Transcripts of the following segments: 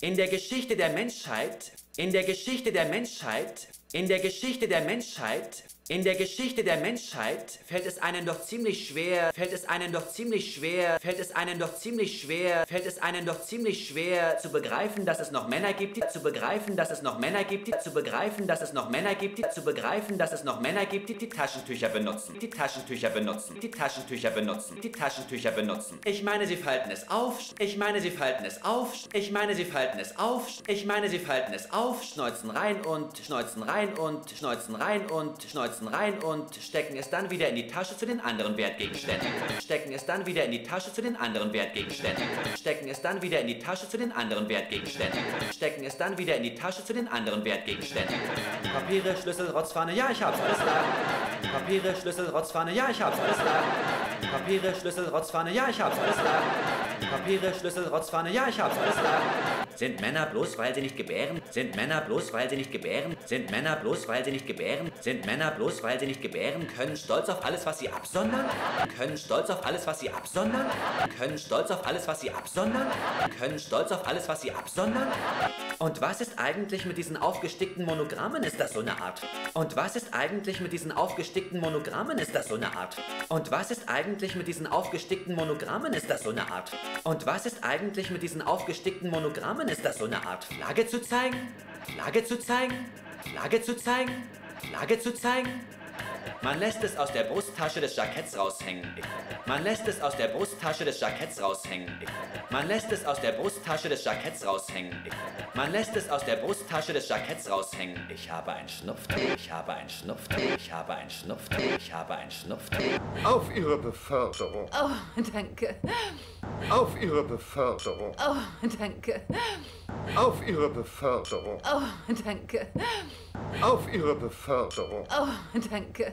In der Geschichte der Menschheit, in der Geschichte der Menschheit, in der Geschichte der Menschheit in der Geschichte der Menschheit fällt es einen doch ziemlich schwer, fällt es einen doch ziemlich schwer, fällt es einen doch ziemlich schwer, fällt es einen doch ziemlich schwer zu begreifen, dass es noch Männer gibt, die zu begreifen, dass es noch Männer gibt, die zu begreifen, dass es noch Männer gibt, die zu begreifen, dass es noch Männer gibt, die die Taschentücher benutzen, die Taschentücher benutzen, die Taschentücher benutzen, die Taschentücher benutzen. Ich meine, sie falten es auf, ich meine, sie falten es auf, ich meine, sie falten es auf, ich meine, sie falten es auf, schneuzen rein und schneuzen rein und schneuzen rein und schneuzen rein und stecken es dann wieder in die Tasche zu den anderen Wertgegenständen. Stecken es dann wieder in die Tasche zu den anderen Wertgegenständen. Stecken es dann wieder in die Tasche zu den anderen Wertgegenständen. Stecken es dann wieder in die Tasche zu den anderen Wertgegenständen. Papiere, Schlüssel, Rotzfahne, ja, ich hab's, alles da. Papiere, Schlüssel, Rotzfahne, ja, ich hab's, alles da. Papiere, Schlüssel, Rotzfahne, ja, ich hab's, alles da. Papiere, Schlüssel, Rotzfahne, ja, ich hab's, alles da. Sind Männer bloß, weil sie nicht gebären? Sind Männer bloß, weil sie nicht gebären? Sind Männer bloß, weil sie nicht gebären? Sind Männer bloß, weil sie nicht gebären? Können stolz auf alles, was sie absondern? Können stolz auf alles, was sie absondern? Können stolz auf alles, was sie absondern? Können stolz auf alles, was sie absondern? Und was ist eigentlich mit diesen aufgestickten Monogrammen? Ist das so eine Art? Und was ist eigentlich mit diesen aufgestickten Monogrammen? Ist das so eine Art? Und was ist eigentlich mit diesen aufgestickten Monogrammen? Ist das so eine Art? Und was ist eigentlich mit diesen aufgestickten Monogrammen? ist das so eine Art Flagge zu zeigen? Flagge zu zeigen? Flagge zu zeigen? Flagge zu zeigen? Man lässt es aus der Brusttasche des Jacketts raushängen. Man lässt es aus der Brusttasche des Jacketts raushängen. Man lässt es aus der Brusttasche des Jacketts raushängen. Man lässt es aus der Brusttasche des Jacketts raushängen. Ich habe ein Schnupft. Ich habe ein Schnupft. Ich habe ein Schnupft. Ich habe ein Schnupft. Auf Ihre Beförderung. Oh, danke. Auf Ihre Beförderung. Oh, danke. Auf Ihre Beförderung. Oh, danke. Auf Ihre Beförderung. Oh, danke.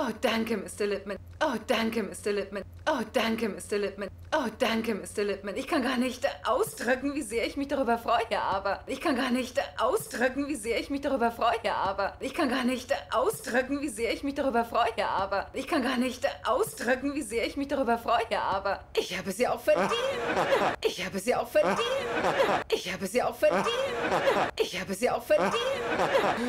Oh, danke, Mr. Lippman. Oh, danke, Mr. Lippman. Oh, danke, Mr. Lippman. Oh, danke, Mr. Lippman. Ich kann gar nicht ausdrücken, wie sehr ich mich darüber freue, aber ich kann gar nicht ausdrücken, wie sehr ich mich darüber freue, aber ich kann gar nicht ausdrücken, wie sehr ich mich darüber freue, aber ich kann gar nicht ausdrücken, wie sehr ich mich darüber freue, aber ich habe sie auch verdient. Ich habe sie auch verdient. Ich habe sie auch verdient. Ich habe sie auch verdient.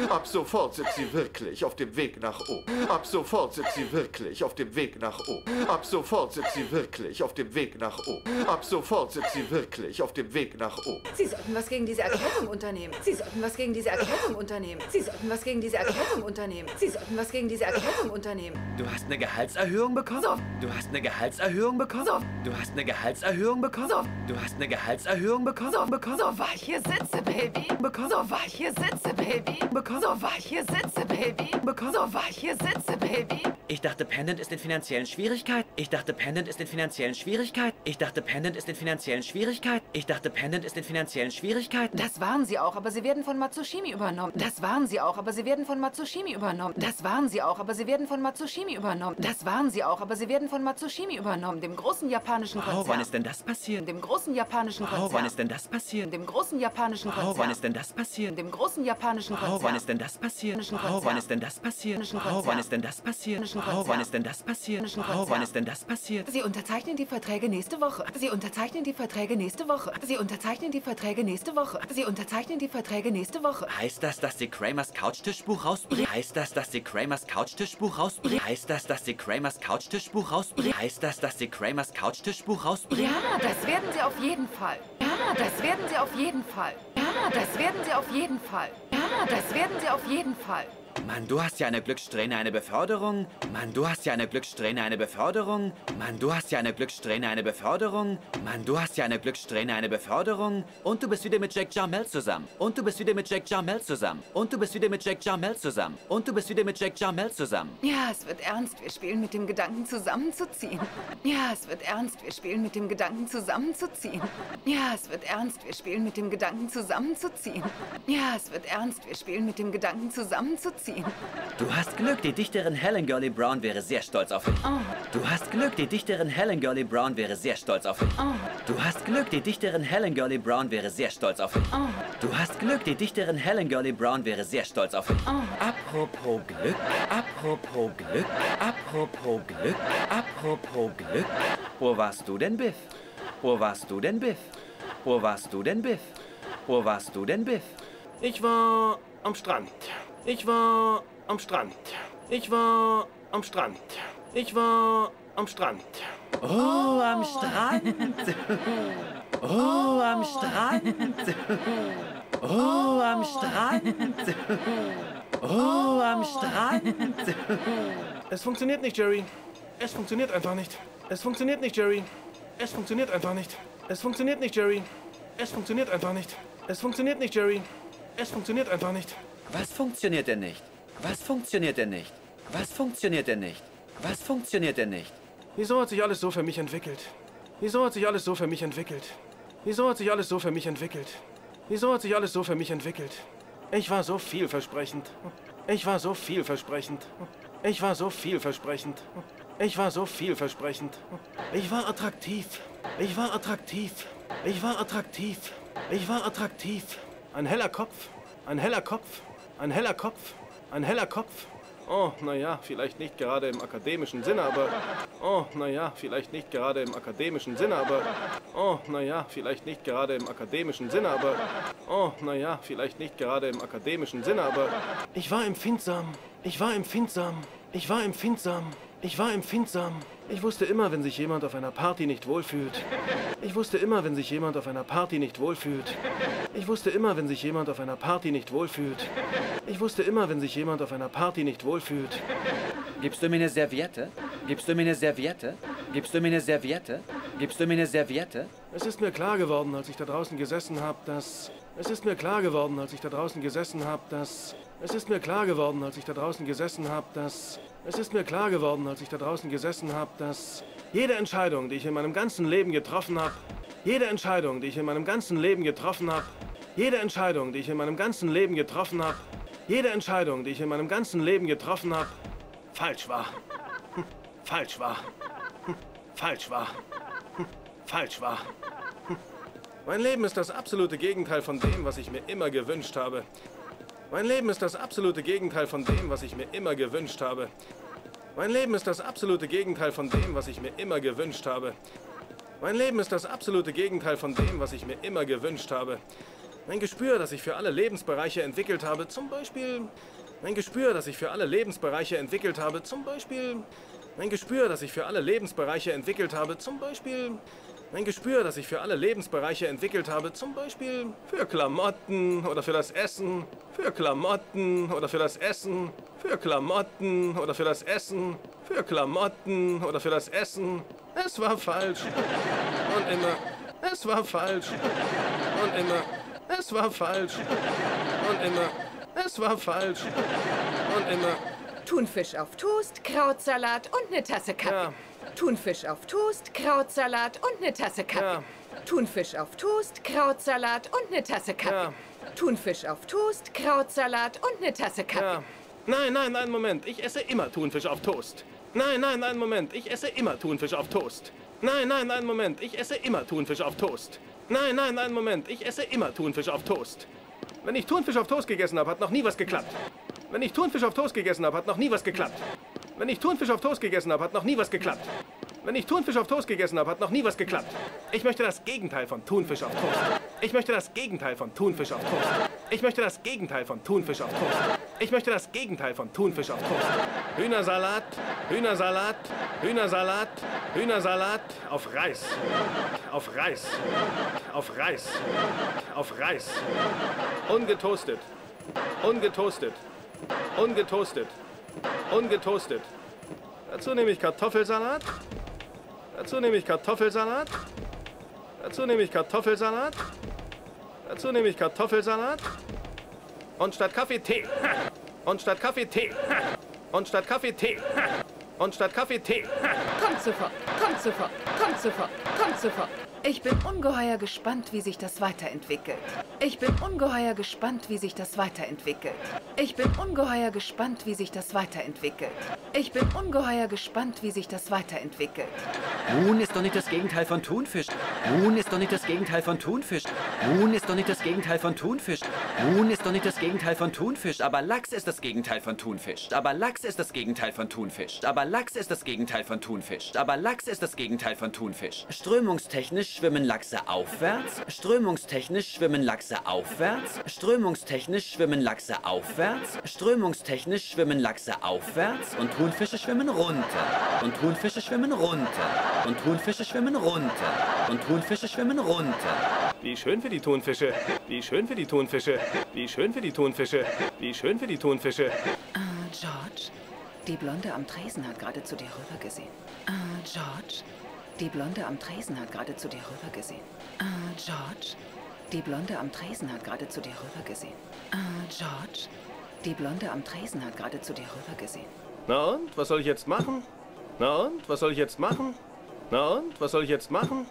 Ab sofort sind Sie wirklich auf dem Weg nach oben. Ab sofort sind Sie wirklich auf dem Weg nach oben. Ab sofort sind Sie wirklich auf dem Weg nach oben. Ab sofort sind Sie wirklich auf dem Weg nach oben. Sie sollten was gegen diese Erkältung unternehmen. Sie sollten was gegen diese Erkältung unternehmen. Sie sollten was gegen diese Erkältung unternehmen. Sie sollten was gegen diese Erkältung unternehmen. Du hast eine Gehaltserhöhung bekommen? So. Du hast eine Gehaltserhöhung bekommen? So. Du hast eine Gehaltserhöhung bekommen? So. Du hast eine Gehaltserhöhung bekommen? So, bekommen? so war ich hier sitze, Baby. Bekommen? So war ich hier sitze, Baby. Bekommen? So war ich hier sitze, Baby. Bekommen? So war ich hier sitze, Baby. Ich dachte, Pendant ist in finanziellen Schwierigkeiten. Ich dachte, Pendant ist in finanziellen Schwierigkeiten. Ich dachte, Pendant ist in finanziellen Schwierigkeiten. Ich dachte, Pendant ist in finanziellen Schwierigkeiten. Das waren sie auch, aber sie werden von Matsushimi übernommen. Das waren sie auch, aber sie werden von Matsushimi übernommen. Das waren sie auch, aber sie werden von Matsushimi übernommen. Das waren sie auch, aber sie werden von Matsushimi übernommen, dem großen japanischen Konzern. Wow, wann ist denn das passiert? Dem großen japanischen Konzern. Wow, wann ist denn das passiert? Dem großen japanischen Konzern. Wow, wann ist denn das passiert? Dem großen japanischen Konzern. Wow, wann ist denn das passiert? Wow, wann ist denn das passiert? Wow, wann ist denn das passiert? Wow, wann ist denn das passiert? Wow, wann ist denn das passiert? Sie unterzeichnen die Verträge nächste Woche. Sie unterzeichnen die Verträge nächste Woche. Sie unterzeichnen die Verträge nächste Woche. Sie unterzeichnen die Verträge nächste Woche. Heißt das, dass sie Kramers Couchtischbuch rausbringen? Heißt das, dass sie Kramers Couchtischbuch rausbringen? Heißt das, dass sie Kramers Couchtischbuch rausbringen? Heißt das, dass sie Kramers Couchtischbuch rausbringen? Ja, das werden sie auf jeden Fall. Ja, das werden sie auf jeden Fall. Ja, das werden sie auf jeden Fall. Ja, das werden sie auf jeden Fall. Mann, du hast ja eine Glückssträhne, eine Beförderung. Mann, du hast ja eine Glückssträhne, eine Beförderung. Mann, du hast ja eine Glückssträhne, eine Beförderung. Mann, du hast ja eine Glückssträhne, eine Beförderung. Und du bist wieder mit Jack Jarmel zusammen. Und du bist wieder mit Jack Jarmel zusammen. Und du bist wieder mit Jack Jarmel zusammen. Und du bist wieder mit Jack Jarmel zusammen. Ja, es wird ernst. Wir spielen mit dem Gedanken zusammenzuziehen. Ja, es wird ernst. Wir spielen mit dem Gedanken zusammenzuziehen. Ja, es wird ernst. Wir spielen mit dem Gedanken zusammenzuziehen. Ja, es wird ernst. Wir spielen mit dem Gedanken zusammenzuziehen. Du hast Glück, die Dichterin Helen Gurley Brown wäre sehr stolz auf dich. Du hast Glück, die Dichterin Helen Gurley Brown wäre sehr stolz auf dich. Du hast Glück, die Dichterin Helen Gurley Brown wäre sehr stolz auf dich. Du hast Glück, die Dichterin Helen Gurley Brown wäre sehr stolz auf dich. Apropos Glück, apropos Glück, apropos Glück, apropos Glück. Wo warst du denn, Biff? Wo warst du denn, Biff? Wo warst du denn, Biff? Wo warst du denn, Biff? Ich war am Strand. Ich war am Strand. Ich war am Strand. Ich war am Strand. Oh, am Strand. Oh, am Strand. Oh, am Strand. Oh, am Strand. Es funktioniert nicht, Jerry. Es funktioniert einfach nicht. Es funktioniert nicht, Jerry. Es funktioniert einfach nicht. Es funktioniert nicht, Jerry. Es funktioniert einfach nicht. Es funktioniert nicht, Jerry. Es funktioniert einfach nicht. Was funktioniert denn nicht? Was funktioniert denn nicht? Was funktioniert denn nicht? Was funktioniert denn nicht? Wieso hat sich alles so für mich entwickelt? Wieso hat sich alles so für mich entwickelt? Wieso hat sich alles so für mich entwickelt? Wieso hat sich alles so für mich entwickelt? Ich war so vielversprechend. Ich war so vielversprechend. Ich war so vielversprechend. Ich war so vielversprechend. Ich war attraktiv. Ich war attraktiv. Ich war attraktiv. Ich war attraktiv. Ein heller Kopf. Ein heller Kopf. Ein heller Kopf. Ein heller Kopf. Oh, naja, vielleicht nicht gerade im akademischen Sinne, aber. Oh, naja, vielleicht nicht gerade im akademischen Sinne, aber. Oh, naja, vielleicht nicht gerade im akademischen Sinne, aber. Oh, naja, vielleicht nicht gerade im akademischen Sinne, aber. Ich war empfindsam. Ich war empfindsam. Ich war empfindsam. Ich war empfindsam. Ich wusste immer, wenn sich jemand auf einer Party nicht wohlfühlt. Ich wusste immer, wenn sich jemand auf einer Party nicht wohlfühlt. Ich wusste immer, wenn sich jemand auf einer Party nicht wohlfühlt. Ich wusste immer, wenn sich jemand auf einer Party nicht wohlfühlt. Gibst du mir eine Serviette? Gibst du mir eine Serviette? Gibst du mir eine Serviette? Gibst du mir eine Serviette? Es ist mir klar geworden, als ich da draußen gesessen habe, dass... Es ist mir klar geworden, als ich da draußen gesessen habe, dass... Es ist mir klar geworden, als ich da draußen gesessen habe, dass... Es ist mir klar geworden, als ich da draußen gesessen habe, dass jede Entscheidung, die ich in meinem ganzen Leben getroffen habe, jede Entscheidung, die ich in meinem ganzen Leben getroffen habe, jede Entscheidung, die ich in meinem ganzen Leben getroffen habe, jede Entscheidung, die ich in meinem ganzen Leben getroffen habe, falsch war. Falsch war. Falsch war. Falsch war. Mein Leben ist das absolute Gegenteil von dem, was ich mir immer gewünscht habe. Mein Leben ist das absolute Gegenteil von dem, was ich mir immer gewünscht habe. Mein Leben ist das absolute Gegenteil von dem, was ich mir immer gewünscht habe. Mein Leben ist das absolute Gegenteil von dem, was ich mir immer gewünscht habe. Mein Gespür, das ich für alle Lebensbereiche entwickelt habe, zum Beispiel. Mein Gespür, das ich für alle Lebensbereiche entwickelt habe, zum Beispiel. Mein Gespür, das ich für alle Lebensbereiche entwickelt habe, zum Beispiel. Mein Gespür, das ich für alle Lebensbereiche entwickelt habe, zum Beispiel für Klamotten oder für das Essen, für Klamotten oder für das Essen, für Klamotten oder für das Essen, für Klamotten oder für das Essen. Es war falsch. Und immer, es war falsch. Und immer, es war falsch. Und immer, es war falsch. Und immer, Thunfisch auf Toast, Krautsalat und eine Tasse Kaffee. Ja. Thunfisch auf Toast, Krautsalat und eine Tasse Kaffee. Ja. Thunfisch auf Toast, Krautsalat und eine Tasse Kaffee. Ja. Thunfisch auf Toast, Krautsalat und eine Tasse Kaffee. Ja. Nein, nein, nein, Moment. Ich esse immer Thunfisch auf Toast. Nein, nein, nein, Moment. Ich esse immer Thunfisch auf Toast. Nein, nein, nein, Moment. Ich esse immer Thunfisch auf Toast. Nein, nein, nein, Moment. Ich esse immer Thunfisch auf Toast. Wenn ich Thunfisch auf Toast gegessen habe, hat noch nie was geklappt. Wenn ich Thunfisch auf Toast gegessen habe, hat noch nie was geklappt. Wenn ich Thunfisch auf Toast gegessen habe, hat noch nie was geklappt. Wenn ich Thunfisch auf Toast gegessen habe, hat noch nie was geklappt. Ich möchte das Gegenteil von Thunfisch auf Toast. Ich möchte das Gegenteil von Thunfisch auf Toast. Ich möchte das Gegenteil von Thunfisch auf Toast. Ich möchte das Gegenteil von Thunfisch auf Toast. Hühnersalat, Hühnersalat, Hühnersalat, Hühnersalat auf Reis. Auf Reis. Auf Reis. Auf Reis. Ungetoastet. Ungetoastet. Ungetoastet. Ungetoastet. Dazu nehme ich Kartoffelsalat. Dazu nehme ich Kartoffelsalat. Dazu nehme ich Kartoffelsalat. Dazu nehme ich Kartoffelsalat. Und statt Kaffee Tee. Und statt Kaffee Tee. Und statt Kaffee Tee. Und statt Kaffee Tee. Kommt sofort, kommt sofort, kommt sofort, kommt sofort. Ich bin ungeheuer gespannt, wie sich das weiterentwickelt. Ich bin ungeheuer gespannt, wie sich das weiterentwickelt. Ich bin ungeheuer gespannt, wie sich das weiterentwickelt. Ich bin ungeheuer gespannt, wie sich das weiterentwickelt. Huhn ist doch nicht das Gegenteil von Thunfisch. Huhn ist doch nicht das Gegenteil von Thunfisch. Huhn ist doch nicht das Gegenteil von Thunfisch. Huhn ist doch nicht das Gegenteil von Thunfisch. Aber Lachs ist das Gegenteil von Thunfisch. Aber Lachs ist das Gegenteil von Thunfisch. Aber Lachs ist das Gegenteil von Thunfisch. Aber Lachs ist das Gegenteil von Thunfisch. Strömungstechnisch schwimmen Lachse aufwärts. Strömungstechnisch schwimmen Lachse aufwärts. Strömungstechnisch schwimmen Lachse aufwärts. Strömungstechnisch schwimmen Lachse aufwärts. Und Thunfische schwimmen runter. Und Thunfische schwimmen runter. Und Thunfische schwimmen runter. Und Thunfische schwimmen runter. Wie schön für die Thunfische. Wie schön für die Thunfische. Wie schön für die Thunfische. Wie schön für die Thunfische. Äh, George, die Blonde am Tresen hat gerade zu dir rübergesehen. Äh, George, die Blonde am Tresen hat gerade zu dir rübergesehen. Äh, George, die Blonde am Tresen hat gerade zu dir rübergesehen. Äh, George, die Blonde am Tresen hat gerade zu dir rübergesehen. Na und, was soll ich jetzt machen? Na und, was soll ich jetzt machen? Na und, was soll ich jetzt machen?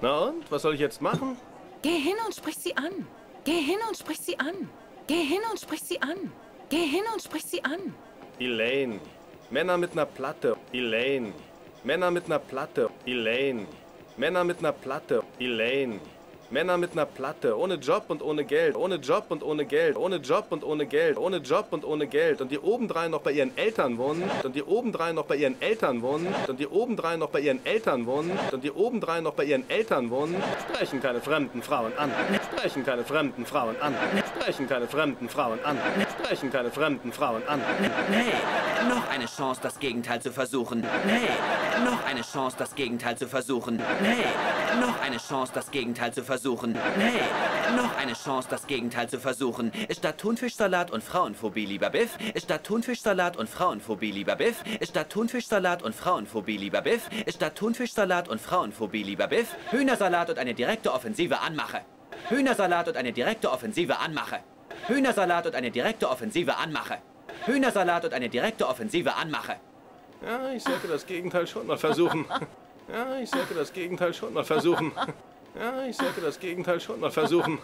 Na und, was soll ich jetzt machen? Geh hin und sprich sie an. Geh hin und sprich sie an. Geh hin und sprich sie an. Geh hin und sprich sie an. Elaine. Männer mit ner Platte. Elaine. Männer mit ner Platte. Elaine. Männer mit ner Platte. Elaine. Männer mit ner Platte, ohne Job und ohne Geld, ohne Job und ohne Geld, ohne Job und ohne Geld, ohne Job und ohne Geld und die obendrein noch bei ihren Eltern wohnen und die obendrein noch bei ihren Eltern wohnen und die obendrein noch bei ihren Eltern wohnen und die obendrein noch bei ihren Eltern wohnen, sprechen keine fremden Frauen an, sprechen keine fremden Frauen an, sprechen keine fremden Frauen an, sprechen keine fremden Frauen an. Hey, noch eine Chance, das Gegenteil zu versuchen. Hey, noch eine Chance, das Gegenteil zu versuchen. Hey, noch eine Chance, das Gegenteil zu versuchen. Hey, noch eine Chance, das Gegenteil zu versuchen. Statt Thunfischsalat und Frauenphobie lieber Biff. Statt Thunfischsalat und Frauenphobie lieber Biff. Statt Thunfischsalat und Frauenphobie lieber Biff. Statt Thunfischsalat und Frauenphobie lieber Biff. Hühnersalat und eine direkte Offensive anmache. Hühnersalat und eine direkte Offensive anmache. Hühnersalat und eine direkte Offensive anmache. Hühnersalat und eine direkte Offensive anmache. Ja, ich sollte das Gegenteil schon mal versuchen. Ja, ich sollte das Gegenteil schon mal versuchen. Ja, ich sollte das Gegenteil schon mal versuchen.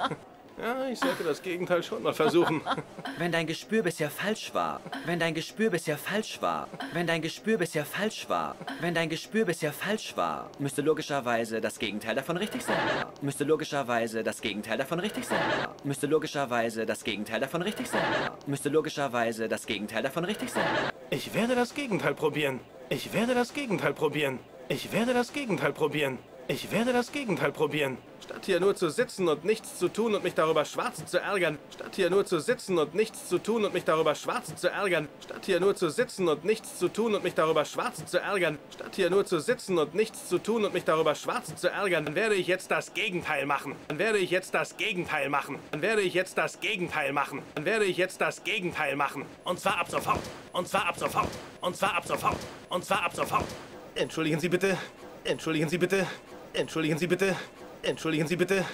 Ja, ich sollte das Gegenteil schon mal versuchen. Wenn dein Gespür bisher falsch war, wenn dein Gespür bisher falsch war, wenn dein Gespür bisher falsch war, wenn dein Gespür bisher falsch war, müsste logischerweise das Gegenteil davon richtig sein. Müsste logischerweise das Gegenteil davon richtig sein. Müsste logischerweise das Gegenteil davon richtig sein. Müsste logischerweise das Gegenteil davon richtig sein. Ich werde das Gegenteil probieren. Ich werde das Gegenteil probieren. Ich werde das Gegenteil probieren. Ich werde das Gegenteil probieren. Statt hier nur zu sitzen und nichts zu tun und mich darüber schwarz zu ärgern. Statt hier nur zu sitzen und nichts zu tun und mich darüber schwarz zu ärgern. Statt hier nur zu sitzen und nichts zu tun und mich darüber schwarz zu ärgern. Statt hier nur zu sitzen und nichts zu tun und mich darüber schwarz zu ärgern, dann werde ich jetzt das Gegenteil machen. Dann werde ich jetzt das Gegenteil machen. Dann werde ich jetzt das Gegenteil machen. Dann werde ich jetzt das Gegenteil machen. Und zwar ab sofort. Und zwar ab sofort. Und zwar ab sofort. Und zwar ab sofort. Entschuldigen Sie bitte. Entschuldigen Sie bitte. Entschuldigen Sie bitte. Entschuldigen Sie bitte.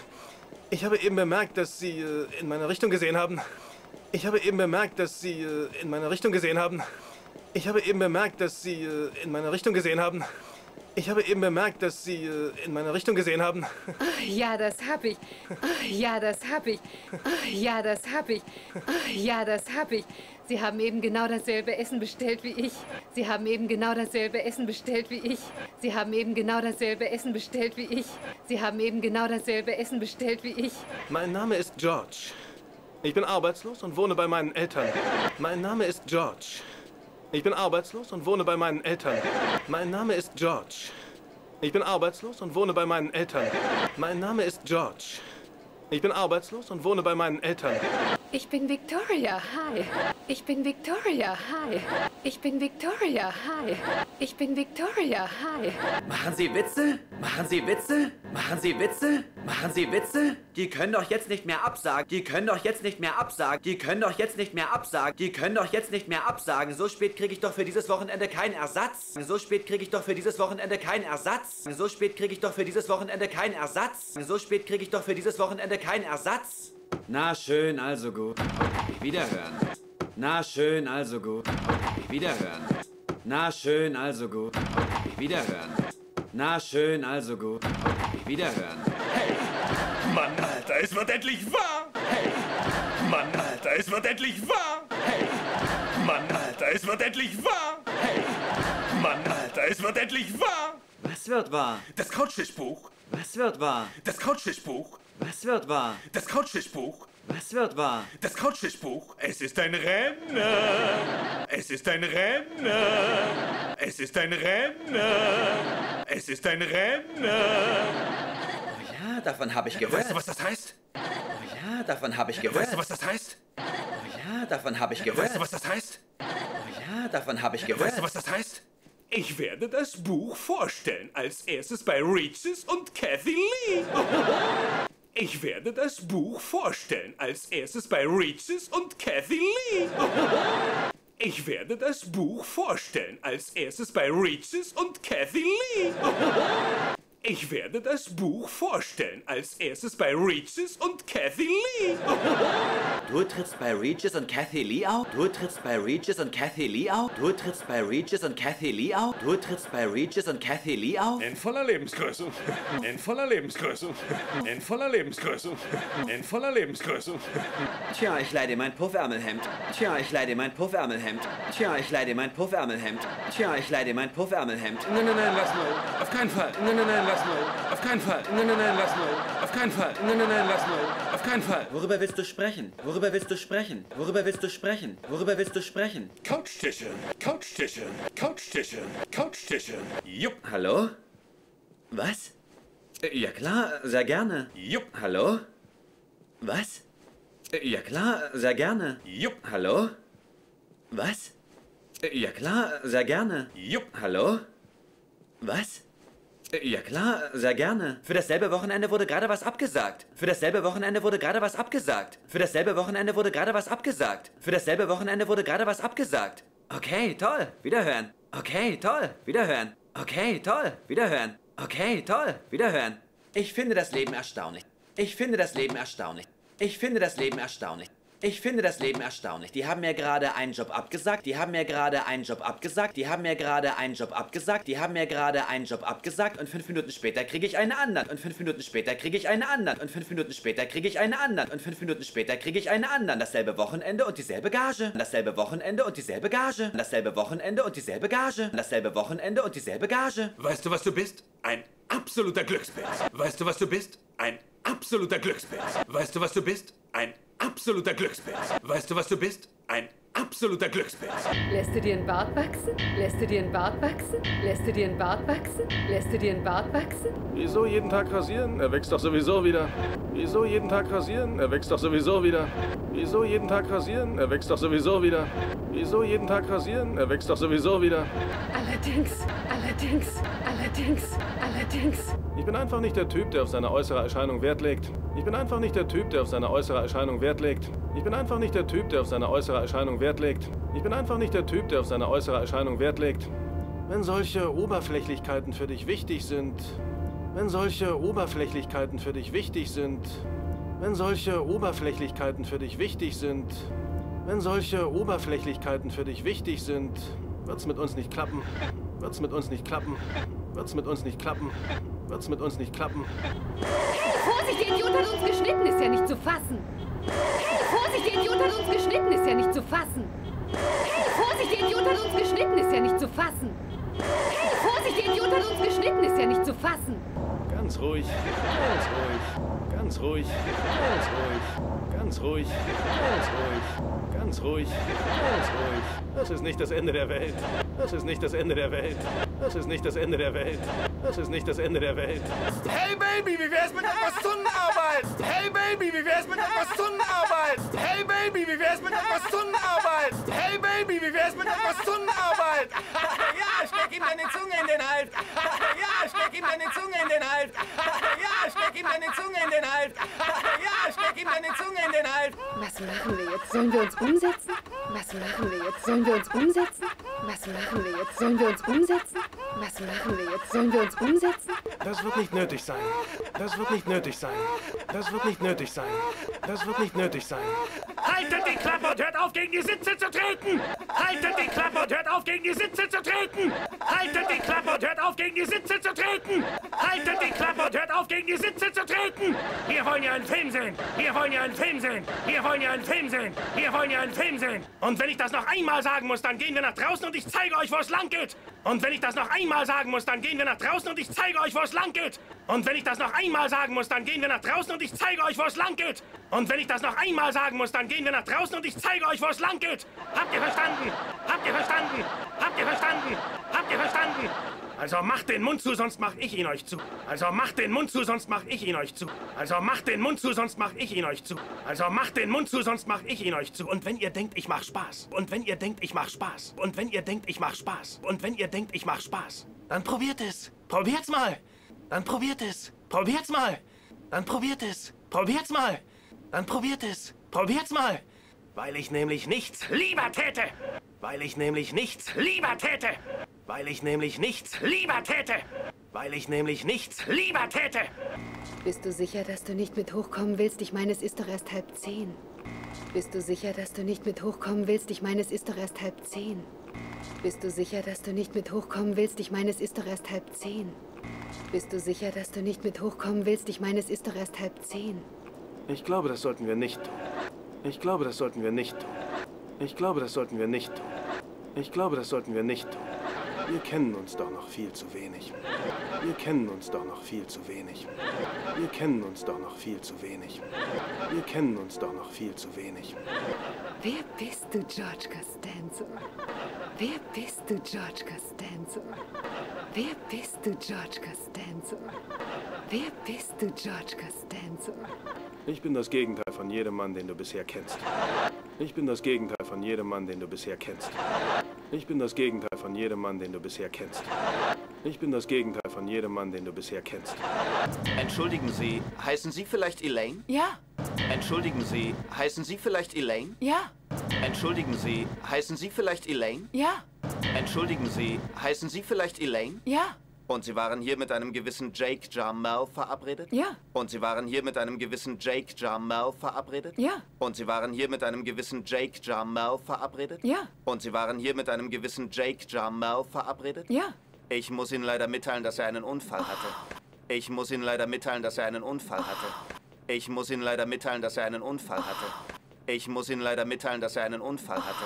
Ich habe eben bemerkt, dass Sie äh, in meine Richtung gesehen haben. Ich habe eben bemerkt, dass Sie äh, in meine Richtung gesehen haben. Ich habe eben bemerkt, dass Sie äh, in meine Richtung gesehen haben. Ich habe eben bemerkt, dass Sie äh, in meine Richtung gesehen haben. Ja, das hab ich. Ja, das hab ich. Ja, das hab ich. Ja, das hab ich. Sie haben eben genau dasselbe Essen bestellt wie ich. Sie haben eben genau dasselbe Essen bestellt wie ich. Sie haben eben genau dasselbe Essen bestellt wie ich. Sie haben eben genau dasselbe Essen bestellt wie ich. Mein Name ist George. Ich bin arbeitslos und wohne bei meinen Eltern. Mein Name ist George. Ich bin arbeitslos und wohne bei meinen Eltern. Mein Name ist George. Ich bin arbeitslos und wohne bei meinen Eltern. Mein Name ist George. Ich bin arbeitslos und wohne bei meinen Eltern. Ich bin Victoria. Hi. Ich bin Victoria. Hi. Ich bin Victoria. Hi. Ich bin Victoria. Hi. Machen Sie Witze? Machen Sie Witze? Machen Sie Witze? Machen Sie Witze? Die können doch jetzt nicht mehr absagen. Die können doch jetzt nicht mehr absagen. Die können doch jetzt nicht mehr absagen. Die können doch jetzt nicht mehr absagen. So spät kriege ich doch für dieses Wochenende keinen Ersatz. So spät kriege ich doch für dieses Wochenende keinen Ersatz. So spät kriege ich doch für dieses Wochenende keinen Ersatz. So spät kriege ich doch für dieses Wochenende keinen Ersatz. Na schön, also gut. Wiederhören. Na schön, also gut. Wiederhören. Na schön, also gut. Wiederhören. Na schön, also gut. Wiederhören. Mann, Alter, es wird endlich wahr! Hey! Mann, Alter, es wird endlich wahr! Hey! Mann, Alter, es wird endlich wahr! Hey! Mann, Alter, es wird endlich wahr! Was wird wahr? Das Couchtischbuch. Was wird wahr? Das Couchtischbuch. Was wird wahr? Das Couchtischbuch. Was wird wahr? Das Couchtischbuch. Es ist ein Renner. Es ist ein Renner. Es ist ein Renner. Es ist ein Renner. Oh ja, davon habe ich gehört. Weißt du, was das heißt? Oh ja, davon habe ich gehört. Weißt du, was das heißt? Oh ja, davon habe ich gehört. Weißt du, was das heißt? Oh ja, davon habe ich gehört. Weißt du, was das heißt? Ich werde das Buch vorstellen. Als erstes bei Regis und Kathy Lee. Ich werde das Buch vorstellen. Als erstes bei Regis und Kathy Lee. Ich werde das Buch vorstellen. Als erstes bei Regis und Kathy Lee. Ich werde das Buch vorstellen. Als erstes bei Regis und Kathy Lee. Du trittst bei Regis und Kathy Lee auf? Du trittst bei Regis und Kathy Lee auf? Du trittst bei Regis und Kathy Lee auf? Du trittst bei Regis und Kathy Lee auf? In voller Lebensgröße. In voller Lebensgröße. In voller Lebensgröße. In voller Lebensgröße. Tja, ich leide mein Puffärmelhemd. Tja, ich leide mein Puffärmelhemd. Tja, ich leide mein Puffärmelhemd. Tja, ich leide mein Puffärmelhemd. Nein, nein, nein, lass mal. Auf keinen Fall. Nein, nein, nein, lass mal. Auf keinen Fall. Nein, nein, nein, lass mal. Auf keinen Fall. Nein, nein, nein, lass mal. Auf keinen Fall. Worüber willst du sprechen? Worüber willst du sprechen? Worüber willst du sprechen? Worüber willst du sprechen? Couchtische. Couchtische. Couchtische. Couchtische. Jupp. Hallo? Was? Ja klar, sehr gerne. Jupp. Hallo? Was? Ja klar, sehr gerne. Jupp. Hallo? Was? Ja klar, sehr gerne. Jupp. Hallo? Was? Äh, Ja klar, sehr gerne. Für dasselbe Wochenende wurde gerade was abgesagt. Für dasselbe Wochenende wurde gerade was abgesagt. Für dasselbe Wochenende wurde gerade was abgesagt. Für dasselbe Wochenende wurde gerade was abgesagt. Okay, toll. Wiederhören. Okay, toll. Wiederhören. Okay, toll. Wiederhören. Okay, toll. Wiederhören. Ich finde das Leben erstaunlich. Ich finde das Leben erstaunlich. Ich finde das Leben erstaunlich. Ich finde das Leben erstaunlich. Die haben mir gerade einen Job abgesagt. Die haben mir gerade einen Job abgesagt. Die haben mir gerade einen Job abgesagt. Die haben mir gerade einen Job abgesagt. Und fünf Minuten später kriege ich einen anderen. Und fünf Minuten später kriege ich einen anderen. Und fünf Minuten später kriege ich einen anderen. Und fünf Minuten später kriege ich einen anderen. Dasselbe Wochenende und dieselbe Gage. Dasselbe Wochenende und dieselbe Gage. Dasselbe Wochenende und dieselbe Gage. Dasselbe Wochenende und dieselbe Gage. Weißt du, was du bist? Ein absoluter Glückspilz. Weißt du, was du bist? Ein absoluter Glückspilz. Weißt du, was du bist? Ein absoluter Glückspilz. Weißt du, was du bist? Ein absoluter Glückspilz. Lässt du dir einen Bart wachsen? Lässt du dir einen Bart wachsen? Lässt du dir einen Bart wachsen? Lässt du dir einen Bart wachsen? Wieso jeden Tag rasieren? Er wächst doch sowieso wieder. Wieso jeden Tag rasieren? Er wächst doch sowieso wieder. Wieso jeden Tag rasieren? Er wächst doch sowieso wieder. Wieso jeden Tag rasieren? Er wächst doch sowieso wieder. Allerdings, allerdings, allerdings, allerdings. Ich bin einfach nicht der Typ, der auf seine äußere Erscheinung Wert legt. Ich bin einfach nicht der Typ, der auf seine äußere Erscheinung Wert legt. Ich bin einfach nicht der Typ, der auf seine äußere Erscheinung Wert legt. Ich bin einfach nicht der Typ, der auf seine äußere Erscheinung Wert legt. Wenn solche Oberflächlichkeiten für dich wichtig sind, wenn solche Oberflächlichkeiten für dich wichtig sind, wenn solche Oberflächlichkeiten für dich wichtig sind, wenn solche Oberflächlichkeiten für dich wichtig sind, wird's mit uns nicht klappen. Wird's mit uns nicht klappen. Wird's mit uns nicht klappen. Wird's mit uns nicht klappen. Vorsicht, der Idiot hat uns geschnitten, ist ja nicht zu fassen. Vorsicht, der Idiot hat uns geschnitten, ist ja nicht zu fassen. Vorsicht, der Idiot hat uns geschnitten, ist ja nicht zu fassen. Vorsicht, der Idiot hat uns geschnitten, ist ja nicht zu fassen. Ganz ruhig, ganz ruhig, ganz ruhig, ganz ruhig, ganz ruhig, ganz ruhig, ganz ruhig, ganz ruhig. Das ist nicht das Ende der Welt. Das ist nicht das Ende der Welt. Das ist nicht das Ende der Welt. Das ist nicht das Ende der Welt. Hey Baby, wie wär's mit etwas Stundenarbeit? Hey Baby, wie wär's mit etwas Stundenarbeit? Hey Baby, wie wär's mit etwas Stundenarbeit? Wie wär's mit etwas Stundenarbeit? Ja, steck ihm deine Zunge in den Hals. Ja, steck ihm deine Zunge in den Hals. Ja, steck ihm deine Zunge in den Hals. Ja, steck ihm deine Zunge in den Hals. Was machen wir jetzt? Sollen wir uns umsetzen? Was machen wir jetzt? Sollen wir uns umsetzen? Was machen wir jetzt? Sollen wir uns umsetzen? Was machen wir jetzt? Sollen wir uns umsetzen? Das wird nicht nötig sein. Das wird nicht nötig sein. Das wird nicht nötig sein. Das wird nicht nötig sein. Haltet die Klappe und hört auf, gegen die Sitze zu treten! Haltet die Klappe und hört auf, gegen die Sitze zu treten! Haltet die Klappe und hört auf, gegen die Sitze zu treten! Haltet die Klappe und hört auf, gegen die Sitze zu treten! Wir wollen ja einen Film sehen! Wir wollen ja einen Film sehen! Wir wollen ja einen Film sehen! Wir wollen ja einen Film sehen! Und wenn ich das noch einmal sagen muss, dann gehen wir nach draußen und ich zeige euch, wo es lang geht! Und wenn ich das noch einmal sagen muss, dann gehen wir nach draußen und ich zeige euch, wo es lang geht! Und wenn ich das noch einmal sagen muss, dann gehen wir nach draußen und ich zeige euch, wo es lang geht! Und wenn ich das noch einmal sagen muss, dann gehen wir nach draußen und ich zeige euch, wo es lang geht! Habt ihr verstanden? Habt ihr verstanden? Habt ihr verstanden? Habt ihr verstanden? Also macht den Mund zu, sonst mach ich ihn euch zu. Also macht den Mund zu, sonst mach ich ihn euch zu. Also macht den Mund zu, sonst mach ich ihn euch zu. Also macht den Mund zu, sonst mach ich ihn euch zu. Und wenn ihr denkt, ich mach Spaß. Und wenn ihr denkt, ich mach Spaß. Und wenn ihr denkt, ich mach Spaß. Und wenn ihr denkt, ich mach Spaß. Dann probiert es. Probiert's mal. Dann probiert es. Probiert's mal. Dann probiert es. Probiert's mal. Dann probiert es. Probiert's mal. Weil ich nämlich nichts lieber täte. Weil ich nämlich nichts lieber täte. Weil ich nämlich nichts lieber täte. Weil ich nämlich nichts lieber täte. Bist du sicher, dass du nicht mit hochkommen willst? Ich meine, es ist doch erst halb zehn. Bist du sicher, dass du nicht mit hochkommen willst? Ich meine, es ist doch erst halb zehn. Bist du sicher, dass du nicht mit hochkommen willst? Ich meine, es ist doch erst halb zehn. Bist du sicher, dass du nicht mit hochkommen willst? Ich meine, es ist doch erst halb zehn. Ich glaube, das sollten wir nicht tun. Ich glaube, das sollten wir nicht tun. Ich glaube, das sollten wir nicht tun. Ich glaube, das sollten wir nicht tun. Wir kennen uns doch noch viel zu wenig. Wir kennen uns doch noch viel zu wenig. Wir kennen uns doch noch viel zu wenig. Wir kennen uns doch noch viel zu wenig. Wer bist du, George Costanzo? Wer bist du, George Costanzo? Wer bist du, George Costanzo? Wer bist du, George Costanzo? Ich bin das Gegenteil von jedem Mann, den du bisher kennst. Ich bin das Gegenteil von jedem Mann, den du bisher kennst. Ich bin das Gegenteil von jedem Mann, den du bisher kennst. Ich bin das Gegenteil von jedem Mann, den du bisher kennst. Entschuldigen Sie, heißen Sie vielleicht Elaine? Ja, Entschuldigen Sie, heißen Sie vielleicht Elaine? ja, Entschuldigen Sie, heißen Sie vielleicht Elaine? ja, Entschuldigen Sie, heißen Sie vielleicht Elaine? ja, Und Sie waren hier mit einem gewissen Jake Jarmel verabredet? Ja. Und Sie waren hier mit einem gewissen Jake Jarmel verabredet? Ja. Und Sie waren hier mit einem gewissen Jake Jarmel verabredet? Ja. Und Sie waren hier mit einem gewissen Jake Jarmel verabredet? ja. Ich muss Ihnen leider mitteilen, dass er einen Unfall hatte. Ich muss Ihnen leider mitteilen, dass er einen Unfall hatte. Ich muss Ihnen leider mitteilen, dass er einen Unfall hatte. Ich muss Ihnen leider mitteilen, dass er einen Unfall hatte.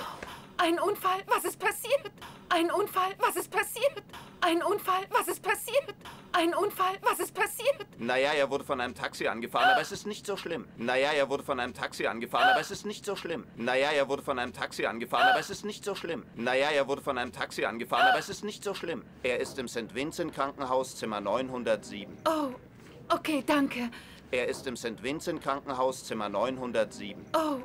Ein Unfall, was ist passiert? Ein Unfall, was ist passiert? Ein Unfall, was ist passiert? Ein Unfall, was ist passiert? Naja, er wurde von einem Taxi angefahren, aber es ist nicht so schlimm. Naja, er wurde von einem Taxi angefahren, aber es ist nicht so schlimm. Naja, er wurde von einem Taxi angefahren, aber es ist nicht so schlimm. Naja, er wurde von einem Taxi angefahren, aber es ist nicht so schlimm. Er ist im St. Vincent Krankenhaus Zimmer 907. Oh, okay, danke. Er ist im St. Vincent Krankenhaus Zimmer 907. Oh,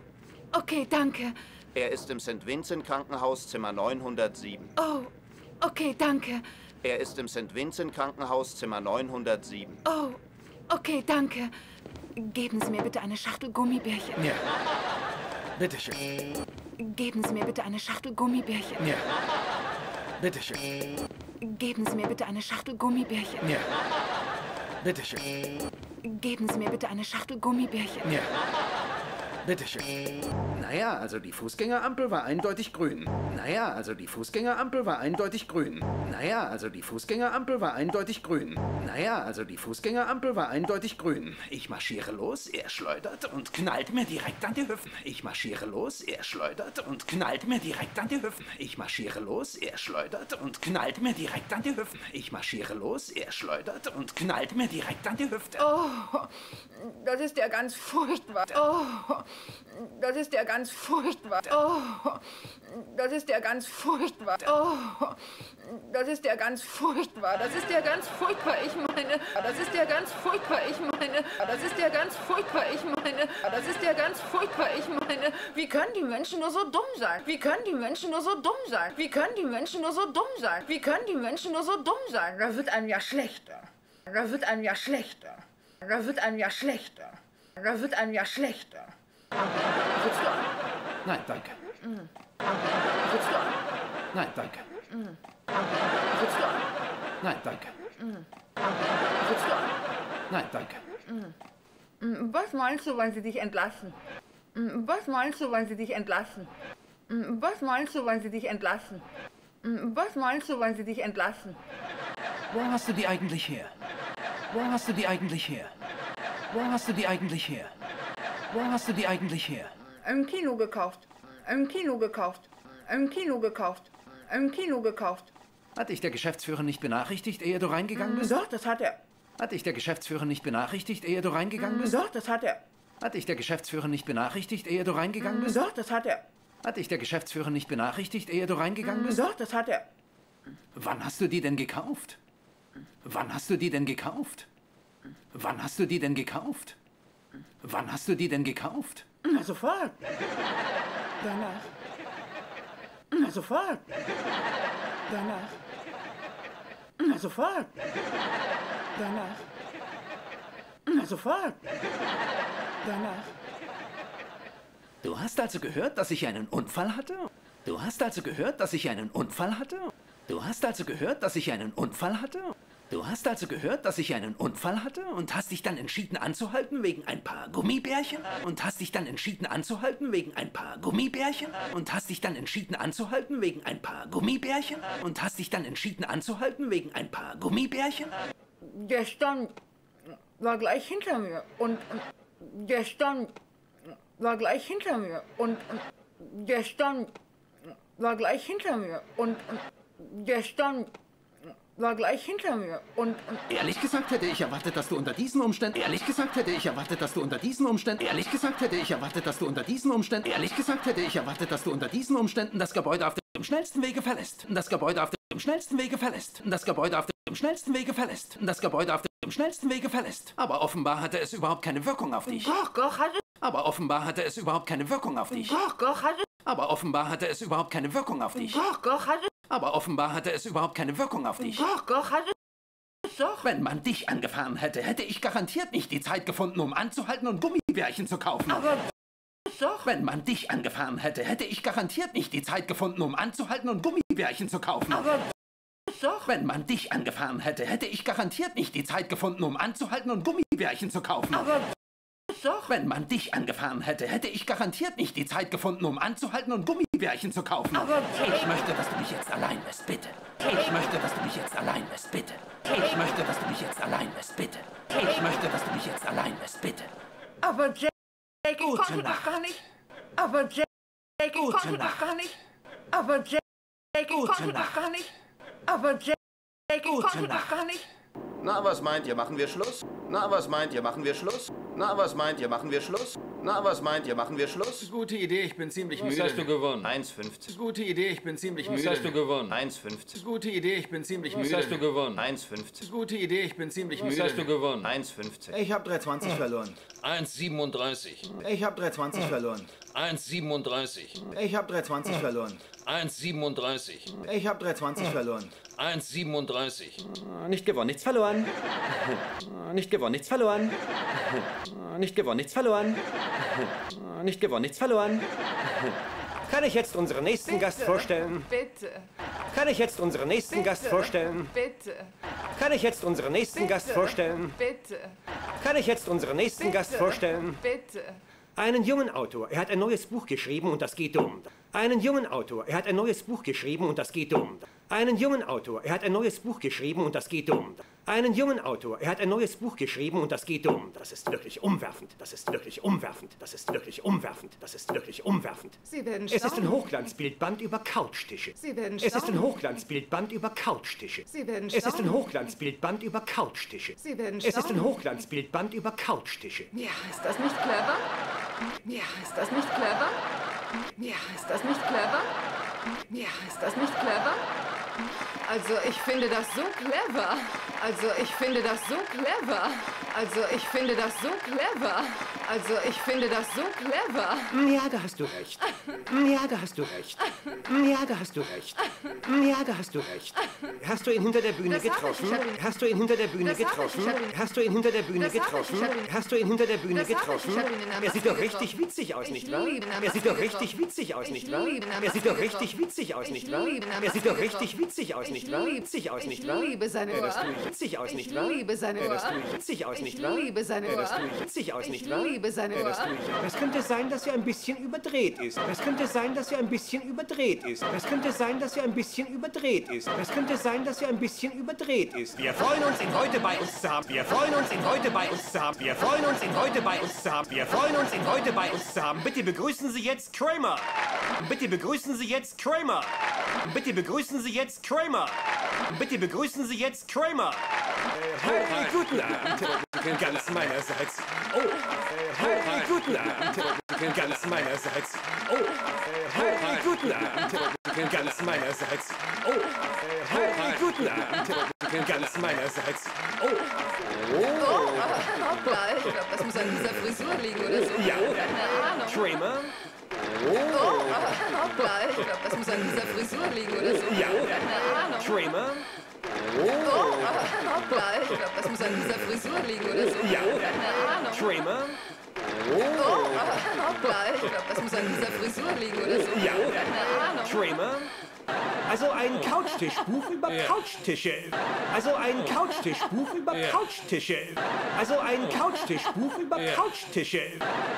okay, danke. Er ist im St. Vincent Krankenhaus Zimmer 907. Oh, okay, danke. Er ist im St. Vincent Krankenhaus Zimmer 907. Oh, okay, danke. Geben Sie mir bitte eine Schachtel Gummibärchen. Ja. Bitteschön. Geben Sie mir bitte eine Schachtel Gummibärchen. Ja. Bitteschön. Geben Sie mir bitte eine Schachtel Gummibärchen. Ja. Bitteschön. Geben Sie mir bitte eine Schachtel Gummibärchen. Ja. Bitteschön. Naja, also die Fußgängerampel war eindeutig grün. Naja, also die Fußgängerampel war eindeutig grün. Naja, also die Fußgängerampel war eindeutig grün. Naja, also die Fußgängerampel war eindeutig grün. Ich marschiere los, er schleudert und knallt mir direkt an die Hüften. Ich marschiere los, er schleudert und knallt mir direkt an die Hüften. Ich marschiere los, er schleudert und knallt mir direkt an die Hüften. Ich marschiere los, er schleudert und knallt mir direkt an die Hüfte. Oh, das ist ja ganz furchtbar. Oh, das ist ja ganz furchtbar. Oh, das ist ja ganz furchtbar. Oh, das ist ja ganz furchtbar. Das ist ja ganz furchtbar. Ich meine, das ist ja ganz furchtbar. Ich meine, das ist ja ganz furchtbar. Ich meine, das ist ja ganz furchtbar. Ich meine, wie können die Menschen nur so dumm sein? Wie können die Menschen nur so dumm sein? Wie können die Menschen nur so dumm sein? Wie können die Menschen nur so dumm sein? Da wird einem ja schlechter. Da wird einem ja schlechter. Da wird einem ja schlechter. Da wird einem ja schlechter. Willst du? Nein, danke. Willst du? Nein, danke. Willst du? Nein, danke. Willst du an? Nein, danke. Was meinst du, wenn sie dich entlassen? Was meinst du, wenn sie dich entlassen? Was meinst du, wenn sie dich entlassen? Was meinst du, wenn sie dich entlassen? Wo hast du die eigentlich her? Wo hast du die eigentlich her? Wo hast du die eigentlich her? Wo hast du die eigentlich her? Im Kino gekauft. Im Kino gekauft. Im Kino gekauft. Im Kino gekauft. Hat dich der Geschäftsführer nicht benachrichtigt, ehe du reingegangen bist? Doch, das hat er. Hat dich der Geschäftsführer nicht benachrichtigt, ehe du reingegangen bist? Doch, das hat er. Hat dich der Geschäftsführer nicht benachrichtigt, ehe du reingegangen bist? Doch, das hat er. Hat dich der Geschäftsführer nicht benachrichtigt, ehe du reingegangen bist? Doch, das hat er. Wann hast du die denn gekauft? Wann hast du die denn gekauft? Wann hast du die denn gekauft? Wann hast du die denn gekauft? Na, sofort. Danach. Na, sofort. Danach. Na, sofort. Danach. Na, sofort. Danach. Du hast also gehört, dass ich einen Unfall hatte? Du hast also gehört, dass ich einen Unfall hatte? Du hast also gehört, dass ich einen Unfall hatte? Du hast also gehört, dass ich einen Unfall hatte und hast dich dann entschieden anzuhalten wegen ein paar Gummibärchen? Und hast dich dann entschieden anzuhalten wegen ein paar Gummibärchen? Und hast dich dann entschieden anzuhalten wegen ein paar Gummibärchen? Und hast dich dann entschieden anzuhalten wegen ein paar Gummibärchen? Der stand, war gleich hinter mir und der stand, war gleich hinter mir und der stand, war gleich hinter mir und der stand, war gleich hinter mir und und Ehrlich gesagt hätte ich erwartet, dass du unter diesen Umständen. Ehrlich gesagt hätte ich erwartet, dass du unter diesen Umständen. Ehrlich gesagt hätte ich erwartet, dass du unter diesen Umständen. Ehrlich gesagt hätte ich erwartet, dass du unter diesen Umständen das Gebäude auf dem schnellsten Wege verlässt. Das Gebäude auf dem schnellsten Wege verlässt. Das Gebäude auf dem schnellsten Wege verlässt. Das Gebäude auf dem schnellsten Wege verlässt. Aber offenbar hatte es überhaupt keine Wirkung auf dich. Doch, doch, hatte, Aber offenbar hatte es überhaupt keine Wirkung auf dich. doch, doch, hatte, Aber offenbar hatte es überhaupt keine Wirkung auf dich. doch, doch, hatte, Aber offenbar hatte es überhaupt keine Wirkung auf dich. doch, doch, hatte, doch. Wenn man dich angefahren hätte, hätte ich garantiert nicht die Zeit gefunden, um anzuhalten und Gummibärchen zu kaufen. Aber doch. Wenn man dich angefahren hätte, hätte ich garantiert nicht die Zeit gefunden, um anzuhalten und Gummibärchen zu kaufen. Aber doch. Wenn man dich angefahren hätte, hätte ich garantiert nicht die Zeit gefunden, um anzuhalten und Gummibärchen zu kaufen. Aber doch. Wenn man dich angefahren hätte, hätte ich garantiert nicht die Zeit gefunden, um anzuhalten und Gummibärchen zu kaufen. Aber ich möchte, dass du mich jetzt allein lässt, bitte. Ich möchte, dass du mich jetzt allein lässt, bitte. Ich möchte, dass du mich jetzt allein lässt, bitte. Ich möchte, dass du mich jetzt allein lässt, bitte. Aber Jake, ich Gute konnte Nacht. doch gar nicht. Aber Jake, ich Gute konnte doch Nacht. gar nicht. Aber Jake, ich Gute konnte doch Nacht. gar nicht. Aber Jake, ich Gute konnte doch Nacht. gar nicht. Na, was meint ihr, machen wir Schluss? Na, was meint ihr, machen wir Schluss? Na, was meint ihr, machen wir Schluss? Na, was meint ihr, machen wir Schluss? Gute Idee, ich bin ziemlich Was hast du gewonnen? 1,50. Gute Idee, ich bin ziemlich Was hast du gewonnen? 1,50. Gute Idee, ich bin ziemlich Was hast du gewonnen? 1,50. Gute Idee, ich bin ziemlich Was hast du gewonnen? 1,50. Ich habe 320 verloren. 1,37. Ich habe 320 verloren. 1,37. Ich habe 320 verloren. 1,37. Ich habe 320 verloren. 1,37. Nicht gewonnen, nichts verloren. Nicht gewonnen, nichts verloren. Nicht gewonnen, nichts verloren. Nicht gewonnen, nichts verloren. Kann ich jetzt unseren nächsten Gast vorstellen? Bitte, Kann ich jetzt unseren nächsten Gast vorstellen? bitte, Kann ich jetzt unseren nächsten Gast vorstellen? bitte, Kann ich jetzt unseren nächsten Gast vorstellen? bitte. Einen jungen Autor. Er hat ein neues Buch geschrieben und das geht um. Einen jungen Autor. Er hat ein neues Buch geschrieben und das geht um. Einen jungen Autor. Er hat ein neues Buch geschrieben und das geht um. Einen jungen Autor. Er hat ein neues Buch geschrieben und das geht um. Das ist wirklich umwerfend. Das ist wirklich umwerfend. Das ist wirklich umwerfend. Das ist wirklich umwerfend. Sie werden Es ist ein. Hochglanzbildband über Couchtische. Sie werden Es ist ein. Hochglanzbildband über Couchtische. Sie werden Es ist ein. Hochglanzbildband über Couchtische. Sie werden Es ist ein. Hochglanzbildband über Couchtische. Ja, ist das nicht clever? Ja, ist das nicht clever? Ja, ist das nicht clever? Ja, ist das nicht clever? Also, ich finde das so clever. Also, ich finde das so clever. Also, ich finde das so clever. Also, ich finde das so clever. Ja, da hast du recht. Ja, da hast du recht. Ja, da hast du recht. Ja, da hast du recht. Hast du ihn hinter der Bühne getroffen? Hast du ihn hinter der Bühne getroffen? Hast du ihn hinter der Bühne getroffen? Hast du ihn hinter der Bühne getroffen? Er sieht doch richtig witzig aus, Ich nicht wahr? Er sieht doch richtig witzig aus, Ich nicht wahr? Er sieht doch richtig witzig aus, Ich nicht wahr? Er sieht doch richtig witzig aus, Ich nicht wahr? Witzig aus, ich nicht wahr? liebe seine Das Ohr. tue ich witzig aus, Ich nicht wahr? liebe seine Das Ohr. tue ich witzig aus, Ich nicht wahr? liebe seine Das Ohr. tue ich witzig aus, Ich nicht wahr? liebe seine Das Ohr. tue ich. Es könnte sein, dass er ein bisschen überdreht ist. Es könnte sein, dass er ein bisschen überdreht ist. Es könnte sein, dass er ein bisschen überdreht ist. Es könnte sein, dass er ein bisschen überdreht ist. Wir freuen uns, ihn heute bei uns zu haben. Wir freuen uns, ihn heute bei uns zu haben. Wir freuen uns, ihn heute bei uns zu haben. Wir freuen uns, ihn heute bei uns zu haben. Bitte begrüßen Sie jetzt Kramer. Bitte begrüßen Sie jetzt Kramer. Bitte begrüßen Sie jetzt Kramer. Bitte begrüßen Sie jetzt Kramer. Hey, guten Abend. Ganz meinerseits. Oh, hey, guten Abend. Ganz meinerseits. Oh, hey, guten Abend. Ganz meinerseits. Oh, hey, guten Abend. Ganz meinerseits. Oh, Oh, hoppla, ich glaube, das muss an dieser Frisur liegen oder so. Ja. Keine Ahnung. Kramer. Oh, hoppla, ich glaube, das muss an dieser Frisur liegen oder so. Ja. Keine Ahnung. Kramer. Oh, hoppla, ich glaube, das muss an dieser Frisur liegen oder so. Ja. Keine Ahnung. Kramer. Oh, hoppla, ich glaube, das muss an dieser Frisur liegen oder so. Ja. Keine Ahnung. Kramer. Also ein Couchtischbuch über Couchtische. Also ein Couchtischbuch über Couchtische. Also ein Couchtischbuch über Couchtische.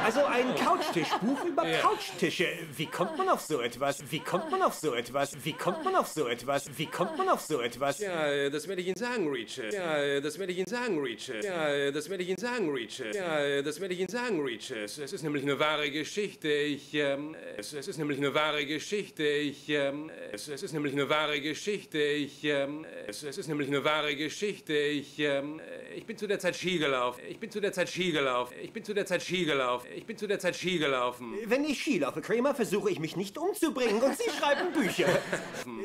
Also ein Couchtischbuch über Couchtische. Wie kommt man auf so etwas? Wie kommt man auf so etwas? Wie kommt man auf so etwas? Wie kommt man auf so etwas? Ja, das werde ich Ihnen sagen, Reacher. Ja, das werde ich Ihnen sagen, Reacher. Ja, das werde ich Ihnen sagen, Reacher. Ja, das werde ich Ihnen sagen. Es, es ist nämlich eine wahre Geschichte. Ich, ähm, es, es ist nämlich eine wahre Geschichte. Ich, ähm, es, es ist nämlich eine wahre Geschichte. Ich, ähm, es, es ist nämlich eine wahre Geschichte. Ich, ähm, ich bin zu der Zeit Ski gelaufen. Ich bin zu der Zeit Ski gelaufen. Ich bin zu der Zeit Ski gelaufen. Ich bin zu der Zeit Ski gelaufen. Wenn ich Ski laufe, Kramer, versuche ich mich nicht umzubringen und Sie schreiben Bücher.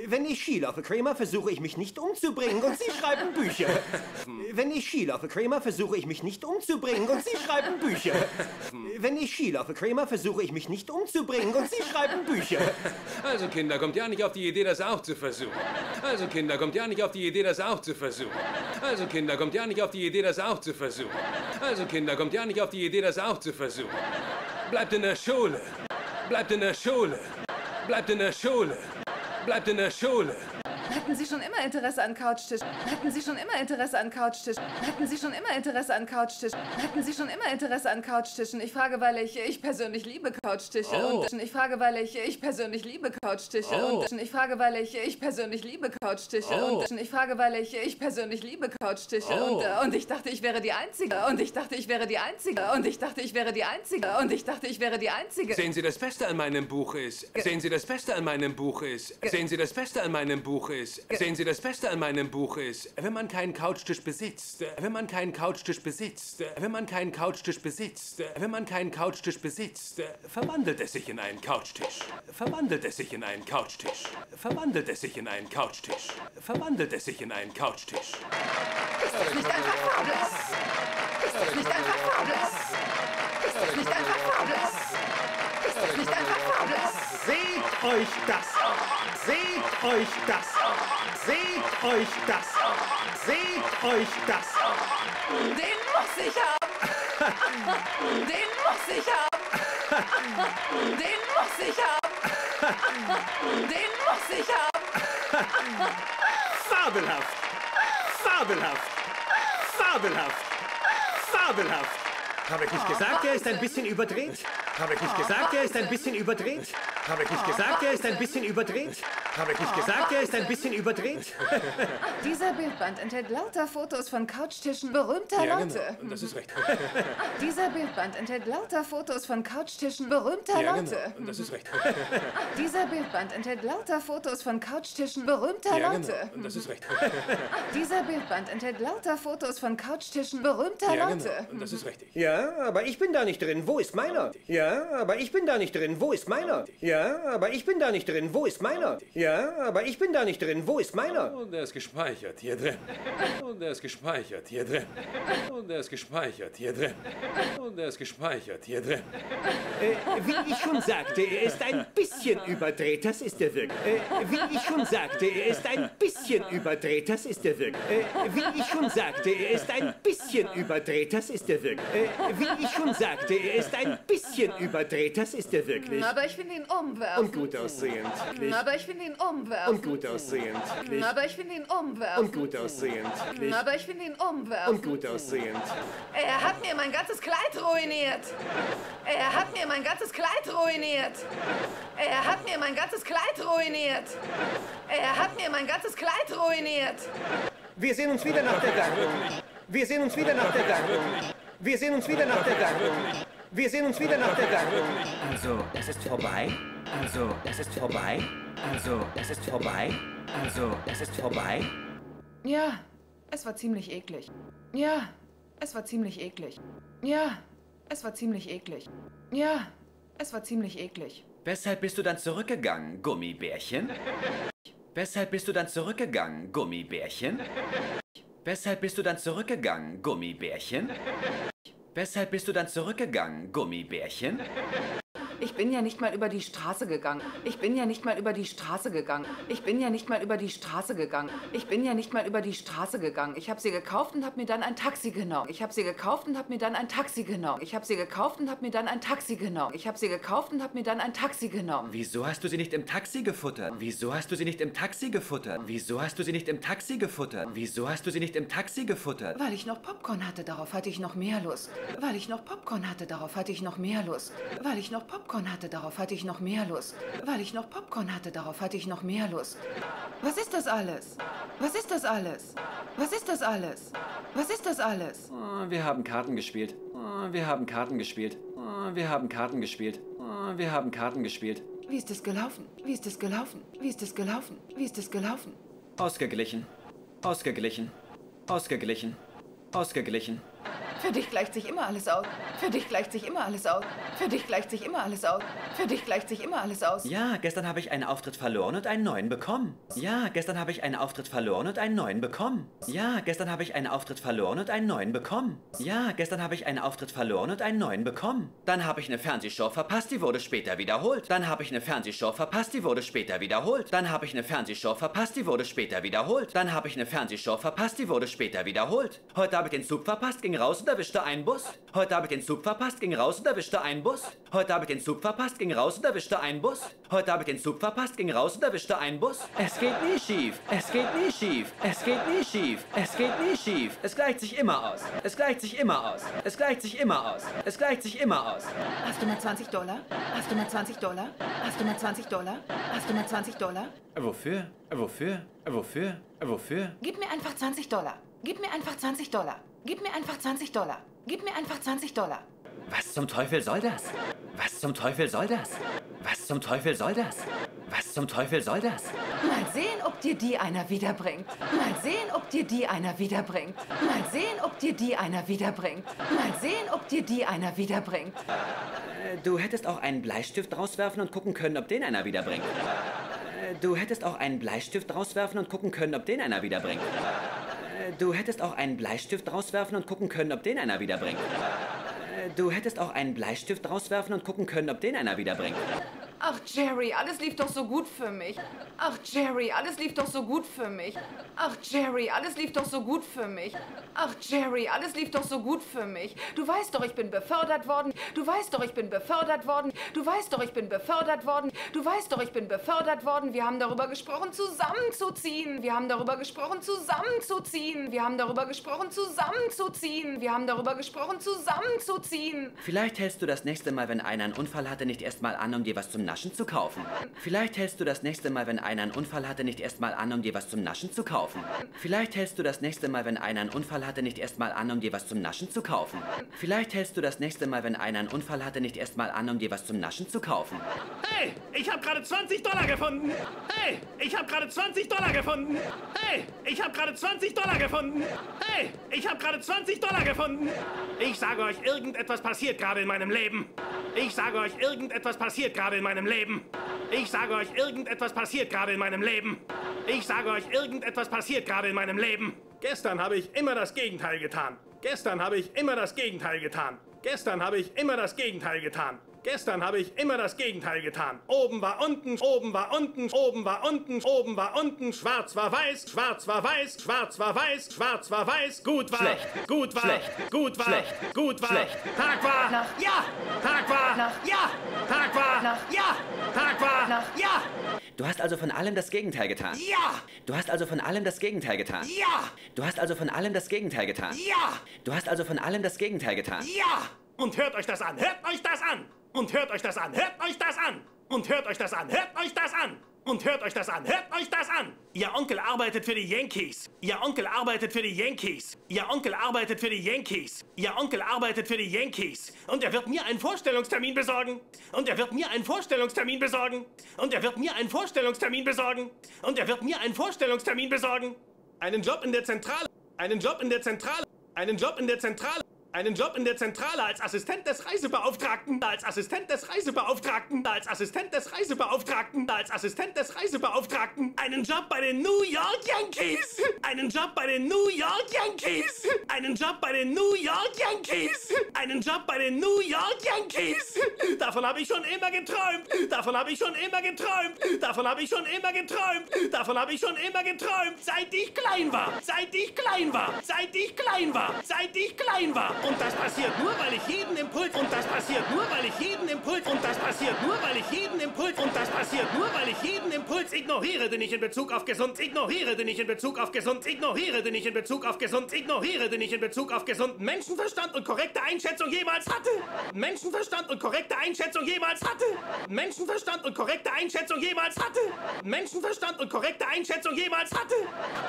Wenn ich Ski laufe, Kramer, versuche ich mich nicht umzubringen und Sie schreiben Bücher. Wenn ich Ski laufe, Kramer, versuche ich mich nicht umzubringen und Sie schreiben Bücher. Wenn ich Ski laufe, Kramer, versuche ich mich nicht umzubringen und Sie schreiben Bücher. Also Kinder, kommt ja nicht auf die Idee, das auch zu versuchen. Also Kinder, kommt ja nicht auf die Idee, das auch zu versuchen. Also Kinder, kommt ja nicht auf die Idee, das auch zu versuchen. Also Kinder, kommt ja nicht auf die Idee, das auch zu versuchen. Bleibt in der Schule. Bleibt in der Schule. Bleibt in der Schule. Bleibt in der Schule. Hatten Sie schon immer Interesse an Couchtischen? Hatten Sie schon immer Interesse an Couchtischen? Hatten Sie schon immer Interesse an Couchtischen? Hatten Sie schon immer Interesse an Couchtischen? Ich frage, weil ich, ich persönlich liebe Couchtische. Oh. Und ich frage, weil ich, ich persönlich liebe Couchtische. Oh. Und ich frage, weil ich, ich persönlich liebe Couchtische. Oh. Und ich frage, weil ich, ich persönlich liebe Couchtische. Oh. Und, und ich dachte, ich wäre die Einzige. Und ich dachte, ich wäre die Einzige. Und ich dachte, ich wäre die Einzige. Und ich dachte, ich wäre die Einzige. Sehen Sie, das Beste an meinem Buch ist. Sehen Sie, das Beste an meinem Buch ist. Sehen Sie, das Beste an meinem Buch ist. Sehen Sie, das Beste an meinem Buch ist, wenn man keinen Couchtisch besitzt, wenn man keinen Couchtisch besitzt, wenn man keinen Couchtisch besitzt, wenn man keinen Couchtisch besitzt, verwandelt es sich in einen Couchtisch. Verwandelt es sich in einen Couchtisch. Verwandelt es sich in einen Couchtisch. Verwandelt es sich in einen Couchtisch. Ist das nicht einfach fabelous? Ist das nicht einfach fabelous? Ist das nicht einfach fabelous? Ist das nicht einfach fabelous? Seht euch das! Seht euch das! Seht euch das! Seht euch das! Den muss ich haben! Den muss ich haben! Den muss ich haben! Den muss ich haben! Fabelhaft! Fabelhaft! Fabelhaft! Fabelhaft! Habe ich nicht gesagt, er ist ein bisschen überdreht? Habe ich nicht gesagt, er ist ein bisschen überdreht? Habe ich nicht gesagt, er ist ein bisschen überdreht? Habe ich nicht gesagt, er ist ein bisschen überdreht? Dieser Bildband enthält lauter Fotos von Couchtischen berühmter Ja, Leute. genau. Das ist recht. Dieser Bildband enthält lauter Fotos von Couchtischen berühmter Ja, Leute. genau. Das ist recht. Dieser Bildband enthält lauter Fotos von Couchtischen berühmter Ja, Leute. genau. Das ist recht. Dieser Bildband enthält lauter Fotos von Couchtischen berühmter Ja, Leute. genau. Das ist richtig. Ja, aber ich bin da nicht drin. Wo ist meiner? Ja, aber ich bin da nicht drin. Wo ist meiner? Ja, aber ich bin da nicht drin. Wo ist meiner? Ja, aber ich bin da nicht drin. Wo ist meiner? Und er ist gespeichert hier drin. Und er ist gespeichert hier drin. Und er ist gespeichert hier drin. Und er ist gespeichert hier drin. Äh, wie ich schon sagte, er ist ein bisschen überdreht, das ist er wirklich. Äh, wie ich schon sagte, er ist ein bisschen überdreht, das ist er wirklich. Äh, wie ich schon sagte, er ist ein bisschen überdreht, das ist er wirklich. Wie ich schon sagte, er ist ein bisschen überdreht, das ist er wirklich. Aber ich finde ihn umwerfend. Und gut aussehend. Aber ich finde ihn umwerfend. Und gut aussehend. Aber ich finde ihn umwerfend. Und gut aussehend. Aber ich finde ihn umwerfend. Und gut aussehend. Er hat mir mein ganzes Kleid ruiniert. Er hat mir mein ganzes Kleid ruiniert. Er hat mir mein ganzes Kleid ruiniert. Er hat mir mein ganzes Kleid ruiniert. Wir sehen uns wieder nach der Werbung. Wir sehen uns wieder nach der Werbung. Wir sehen uns wieder nach der Werbung. Wir sehen uns wieder nach der Werbung. Also, es ist vorbei. Also, es ist vorbei. Also, es ist vorbei. Also, es ist vorbei. Ja, es war ziemlich eklig. Ja, es war ziemlich eklig. Ja, es war ziemlich eklig. Ja, es war ziemlich eklig. Weshalb bist du dann zurückgegangen, Gummibärchen? Weshalb bist du dann zurückgegangen, Gummibärchen? Weshalb bist du dann zurückgegangen, Gummibärchen? Weshalb bist du dann zurückgegangen, Gummibärchen? Ich bin ja nicht mal über die Straße gegangen. Ich bin ja nicht mal über die Straße gegangen. Ich bin ja nicht mal über die Straße gegangen. Ich bin ja nicht mal über die Straße gegangen. Ich habe sie gekauft und habe mir dann ein Taxi genommen. Ich habe sie gekauft und habe mir dann ein Taxi genommen. Ich habe sie gekauft und habe mir dann ein Taxi genommen. Ich habe sie gekauft und habe mir dann ein Taxi genommen. Wieso hast du sie nicht im Taxi gefuttert? Wieso hast du sie nicht im Taxi gefuttert? Wieso hast du sie nicht im Taxi gefuttert? Wieso hast du sie nicht im Taxi gefuttert? Weil ich noch Popcorn hatte, darauf hatte ich noch mehr Lust. Weil ich noch Popcorn hatte, darauf hatte ich noch mehr Lust. Weil ich noch Popcorn hatte, darauf hatte ich noch mehr Lust. Weil ich noch Popcorn hatte, darauf hatte ich noch mehr Lust. Was ist das alles? Was ist das alles? Was ist das alles? Was ist das alles? Oh, wir haben Karten gespielt. Oh, wir haben Karten gespielt. Oh, wir haben Karten gespielt. Wir haben Karten gespielt. Wie ist es gelaufen? Wie ist es gelaufen? Wie ist es gelaufen? Wie ist es gelaufen? Ausgeglichen. Ausgeglichen. Ausgeglichen. Ausgeglichen. Für dich gleicht sich immer alles aus. Für dich gleicht sich immer alles aus. Für dich gleicht sich immer alles aus. Für dich gleicht sich immer alles aus. Ja, gestern habe ich einen Auftritt verloren und einen neuen bekommen. Ja, gestern habe ich einen Auftritt verloren und einen neuen bekommen. Ja, gestern habe ich einen Auftritt verloren und einen neuen bekommen. Ja, gestern habe ich einen Auftritt verloren und einen neuen bekommen. Dann habe ich eine Fernsehshow verpasst, die wurde später wiederholt. Dann habe ich eine Fernsehshow verpasst, die wurde später wiederholt. Dann habe ich eine Fernsehshow verpasst, die wurde später wiederholt. Dann habe ich eine Fernsehshow verpasst, die wurde später wiederholt. Heute habe ich den Zug verpasst, ging raus und erwischte einen Bus. Heute habe ich den Zug verpasst, ging raus und erwischte einen Bus. Heute habe ich den Zug verpasst, ging raus und erwischte einen Bus. Heute habe ich den Zug verpasst, ging raus und erwischte einen Bus. Es geht nie schief. Es geht nie schief. Es geht nie schief. Es geht nie schief. Es gleicht sich immer aus. Es gleicht sich immer aus. Es gleicht sich immer aus. Es gleicht sich immer aus. Hast du mal 20 Dollar? Hast du mal 20 Dollar? Hast du mal 20 Dollar? Hast du mal 20 Dollar? Wofür? Wofür? Wofür? Wofür? Gib mir einfach 20 Dollar. Gib mir einfach 20 Dollar. Gib mir einfach 20 Dollar. Gib mir einfach 20 Dollar. Was zum Teufel soll das? Was zum Teufel soll das? Was zum Teufel soll das? Was zum Teufel soll das? Mal sehen, ob dir die einer wiederbringt. Mal sehen, ob dir die einer wiederbringt. Mal sehen, ob dir die einer wiederbringt. Mal sehen, ob dir die einer wiederbringt. Äh, Du hättest auch einen Bleistift rauswerfen und gucken können, ob den einer wiederbringt. Äh, Du hättest auch einen Bleistift rauswerfen und gucken können, ob den einer wiederbringt. Äh, Du hättest auch einen Bleistift rauswerfen und gucken können, ob den einer wiederbringt. Äh, Du hättest auch einen Bleistift rauswerfen und gucken können, ob den einer wiederbringt. Ach, Jerry, alles lief doch so gut für mich. Ach, Jerry, alles lief doch so gut für mich. Ach, Jerry, alles lief doch so gut für mich. Ach, Jerry, alles lief doch so gut für mich. Du weißt doch, ich bin befördert worden. Du weißt doch, ich bin befördert worden. Du weißt doch, ich bin befördert worden. Du weißt doch, ich bin befördert worden. Wir haben darüber gesprochen, zusammenzuziehen. Wir haben darüber gesprochen, zusammenzuziehen. Wir haben darüber gesprochen, zusammenzuziehen. Wir haben darüber gesprochen, zusammenzuziehen. Vielleicht hältst du das nächste Mal, wenn einer einen Unfall hatte, nicht erst mal an, um dir was zum Naschen zu kaufen. Vielleicht hältst du das nächste Mal, wenn einer einen Unfall hatte, nicht erst mal an, um dir was zum Naschen zu kaufen. Vielleicht hältst du das nächste Mal, wenn einer einen Unfall hatte, nicht erst mal an, um dir was zum Naschen zu kaufen. Vielleicht hältst du das nächste Mal, wenn einer einen Unfall hatte, nicht erst mal an, um dir was zum Naschen zu kaufen. Hey, ich habe gerade 20 Dollar gefunden. Hey, ich habe gerade 20 Dollar gefunden. Hey, ich habe gerade 20 Dollar gefunden. Hey, ich habe gerade 20 Dollar gefunden. Ich sage euch, irgendetwas passiert gerade in meinem Leben. Ich sage euch, irgendetwas passiert gerade in meinem Leben. Ich sage euch, irgendetwas passiert gerade in meinem Leben. Ich sage euch, irgendetwas passiert gerade in meinem Leben. Gestern habe ich immer das Gegenteil getan. Gestern habe ich immer das Gegenteil getan. Gestern habe ich immer das Gegenteil getan. Gestern habe ich immer das Gegenteil getan. Oben war unten, oben war unten, oben war unten, oben war unten, schwarz war weiß, schwarz war weiß, schwarz war weiß, schwarz war weiß, gut war, Schlecht. gut war, Schlecht. gut war, Schlecht. gut war, Schlecht. Tag war, Nach- ja, Tag war, Nach- ja, Tag war, Nach- ja, Tag war, Nach- ja. Du hast hast also von allem das Gegenteil getan. Ja! Du hast also von allem das Gegenteil getan. Ja! Du hast also von allem das Gegenteil getan. Ja! Du hast also von allem das Gegenteil getan. Ja! Und hört euch das an, hört euch das an! Und hört euch das an, hört euch das an! Und hört euch das an, hört euch das an! Und hört euch das an, hört euch das an! Ihr Onkel arbeitet für die Yankees. Ihr Onkel arbeitet für die Yankees. Ihr Onkel arbeitet für die Yankees. Ihr Onkel arbeitet für die Yankees. Und er wird mir einen Vorstellungstermin besorgen. Und er wird mir einen Vorstellungstermin besorgen. Und er wird mir einen Vorstellungstermin besorgen. Und er wird mir einen Vorstellungstermin besorgen. Einen Job in der Zentrale. Einen Job in der Zentrale. Einen Job in der Zentrale. Einen Job in der Zentrale als Assistent des Reisebeauftragten, als Assistent des Reisebeauftragten, als Assistent des Reisebeauftragten, als Assistent des Reisebeauftragten, einen Job bei den New York Yankees, einen Job bei den New York Yankees, einen Job bei den New York Yankees, einen Job bei den New York Yankees. Davon habe ich schon immer geträumt, davon habe ich schon immer geträumt, davon habe ich schon immer geträumt, davon habe ich schon immer geträumt, seit ich klein war, seit ich klein war, seit ich klein war, seit ich klein war. Und das passiert nur, weil ich jeden Impuls. Und das passiert nur, weil ich jeden Impuls. Und das passiert nur, weil ich jeden Impuls. Und das passiert nur, weil ich jeden Impuls ignoriere, den ich in Bezug auf gesund ignoriere, den ich in Bezug auf gesund ignoriere, den ich in Bezug auf gesund ignoriere, den ich in Bezug auf gesunden Menschenverstand und korrekte Einschätzung jemals hatte. Menschenverstand und korrekte Einschätzung jemals hatte. Menschenverstand und korrekte Einschätzung jemals hatte. Menschenverstand und korrekte Einschätzung jemals hatte.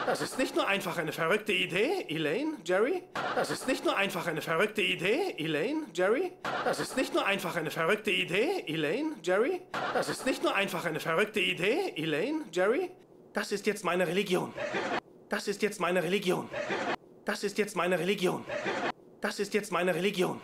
Das ist nicht nur einfach eine verrückte Idee, Elaine, Jerry. Das ist nicht nur einfach eine verrückte Idee, Elaine, Jerry. Das ist nicht nur einfach eine verrückte Idee, Elaine, Jerry. Das ist nicht nur einfach eine verrückte Idee, Elaine, Jerry. Das ist jetzt meine Religion. Das ist jetzt meine Religion. Das ist jetzt meine Religion. Das ist jetzt meine Religion.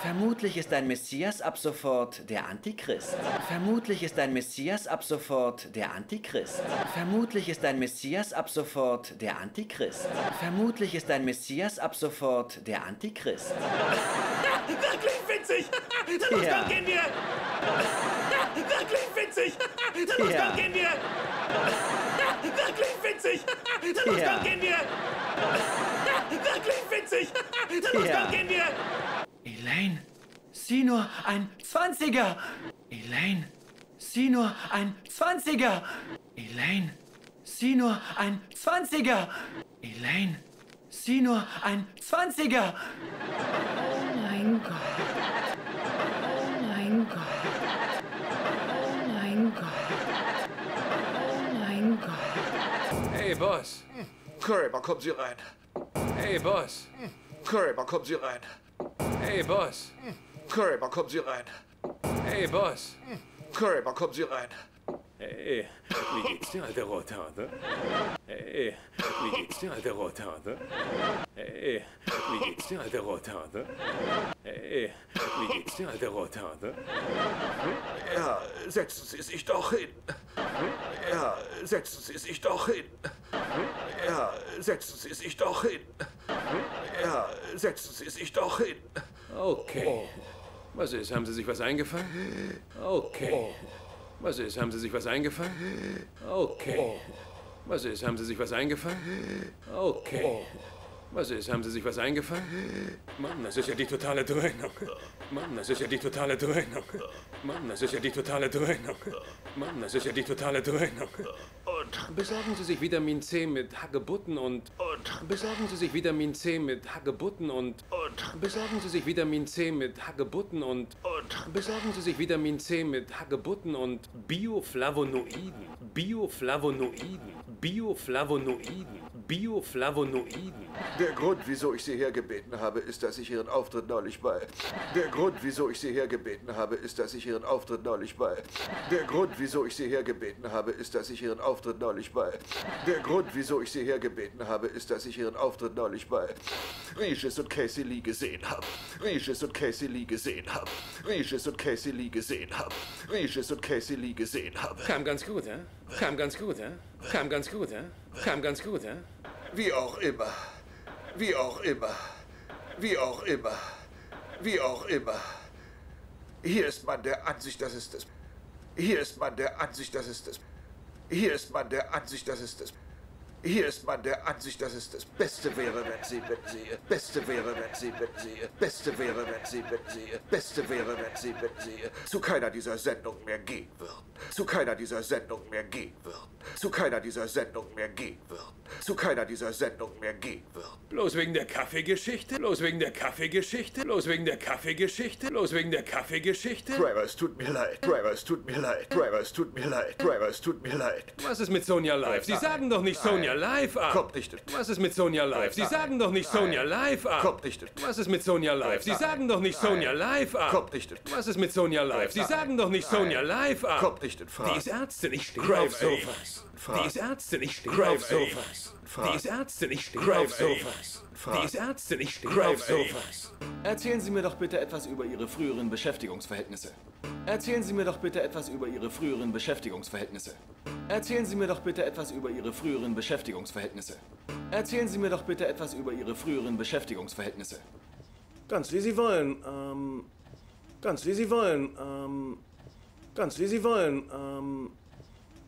Vermutlich ist dein Messias ab sofort der Antichrist. Vermutlich ist dein Messias ab sofort der Antichrist. Vermutlich ist dein Messias ab sofort der Antichrist. Vermutlich ist dein Messias ab sofort der Antichrist. Wirklich witzig! Dann los, Ja. komm, gehen wir! Wirklich witzig! Dann los, Ja. komm, gehen wir! Wirklich witzig! Dann los, Ja. komm, gehen wir! Wirklich witzig! Dann los, Ja. komm, gehen wir! Elaine, sieh nur ein Zwanziger! Elaine, sieh nur ein Zwanziger! Elaine, sieh nur ein Zwanziger! Elaine, sieh nur ein Zwanziger! Oh mein Gott. Oh mein Gott. Oh mein Gott. Oh mein Gott. Hey, Boss. Kramer, kommen Sie rein. Hey, Boss. Kramer, kommen Sie rein. Hey, Boss. Kramer, kommen Sie rein. Hey, Boss. Kramer, kommen Sie rein. Hey, wie geht's dir, alte Rothade? Hey, wie geht's dir, alte Rothade? Hey, wie geht's dir, alte Rothade? Hey, wie geht's dir, alte Rothade? Ja, setzen Sie sich doch hin. Ja, setzen Sie sich doch hin. Ja, setzen Sie sich doch hin. Ja, setzen Sie sich doch hin. Okay. Was ist, haben Sie sich was eingefallen? Okay. Was ist, haben Sie sich was eingefallen? Okay. Was ist, haben Sie sich was eingefallen? Okay. Was ist, haben Sie sich was eingefallen? Mann, das ist ja die totale Dröhnung. Mann, das ist ja die totale Dröhnung. Mann, das ist ja die totale Dröhnung. Mann, das ist ja die totale Dröhnung. Besorgen Sie sich Vitamin C mit Hagebutten und und besorgen Sie sich Vitamin C mit Hagebutten und und besorgen Sie sich Vitamin C mit Hagebutten und und besorgen Sie sich Vitamin C mit Hagebutten und Bioflavonoiden, Bioflavonoiden, Bioflavonoiden, Bioflavonoiden. Der Grund, wieso ich Sie hergebeten habe, ist, dass ich Ihren Auftritt neulich bei. Der Grund, wieso ich Sie hergebeten habe, ist, dass ich Ihren Auftritt neulich bei. Der Grund, wieso ich Sie hergebeten habe, ist, dass ich Ihren Auftritt neulich bei. Der Grund, wieso ich Sie hergebeten habe, ist, dass ich Ihren Auftritt neulich bei Regis und Casey Lee gesehen habe. Regis und Casey Lee gesehen habe. Regis und Casey Lee gesehen habe. Regis und Casey Lee gesehen habe. Kam ganz gut, hä? Kam ganz gut, hä? Kam ganz gut, hä? Kam ganz gut, hä? Wie auch immer. Wie auch immer. Wie auch immer. Wie auch immer. Hier ist man der Ansicht, dass es das. Hier ist man der Ansicht, dass es das. Hier ist man der Ansicht, dass es das. Hier ist man der Ansicht, dass es das Beste wäre, wenn Sie, wenn Sie, Beste wäre, wenn Sie, wenn Sie, Beste wäre, wenn Sie, wenn Sie, Beste wäre, wenn Sie, wenn Sie zu keiner dieser Sendungen mehr gehen würden. Zu keiner dieser Sendungen mehr gehen würden. Zu keiner dieser Sendungen mehr gehen würden. Zu keiner dieser Sendungen mehr gehen würden. Bloß wegen der Kaffeegeschichte? Bloß wegen der Kaffeegeschichte? Bloß wegen der Kaffeegeschichte? Bloß wegen der Kaffeegeschichte? Driver, es tut mir leid. Driver, es tut mir leid. Driver, es tut mir leid. Driver, es tut mir leid. Was ist mit Sonja Live? Sie sagen doch nicht Sonja Live an. Kommt nicht. Was ist mit Sonja Live? Sie sagen doch nicht Sonja Live an. Kommt nicht. Was ist mit Sonja Live? Sie sagen doch nicht Sonja Live an. Kommt nicht. Was ist mit Sonja Live? Sie sagen doch nicht Sonja Live an. Kommt nicht in Frage. Die ist Ärztin, ich stehe auf Sofas. Die ist Ärztin, ich stehe auf Sofas. Frage. Die ist Ärztin, ich stehe Crave auf Sofas. Die ist Ärztin, ich stehe Crave auf Sofas. Erzählen Sie mir doch bitte etwas über Ihre früheren Beschäftigungsverhältnisse. Erzählen Sie mir doch bitte etwas über Ihre früheren Beschäftigungsverhältnisse. Erzählen Sie mir doch bitte etwas über Ihre früheren Beschäftigungsverhältnisse. Erzählen Sie mir doch bitte etwas über Ihre früheren Beschäftigungsverhältnisse. Ganz wie Sie wollen. Ähm, ganz wie Sie wollen. Ähm, ganz wie Sie wollen. Ähm,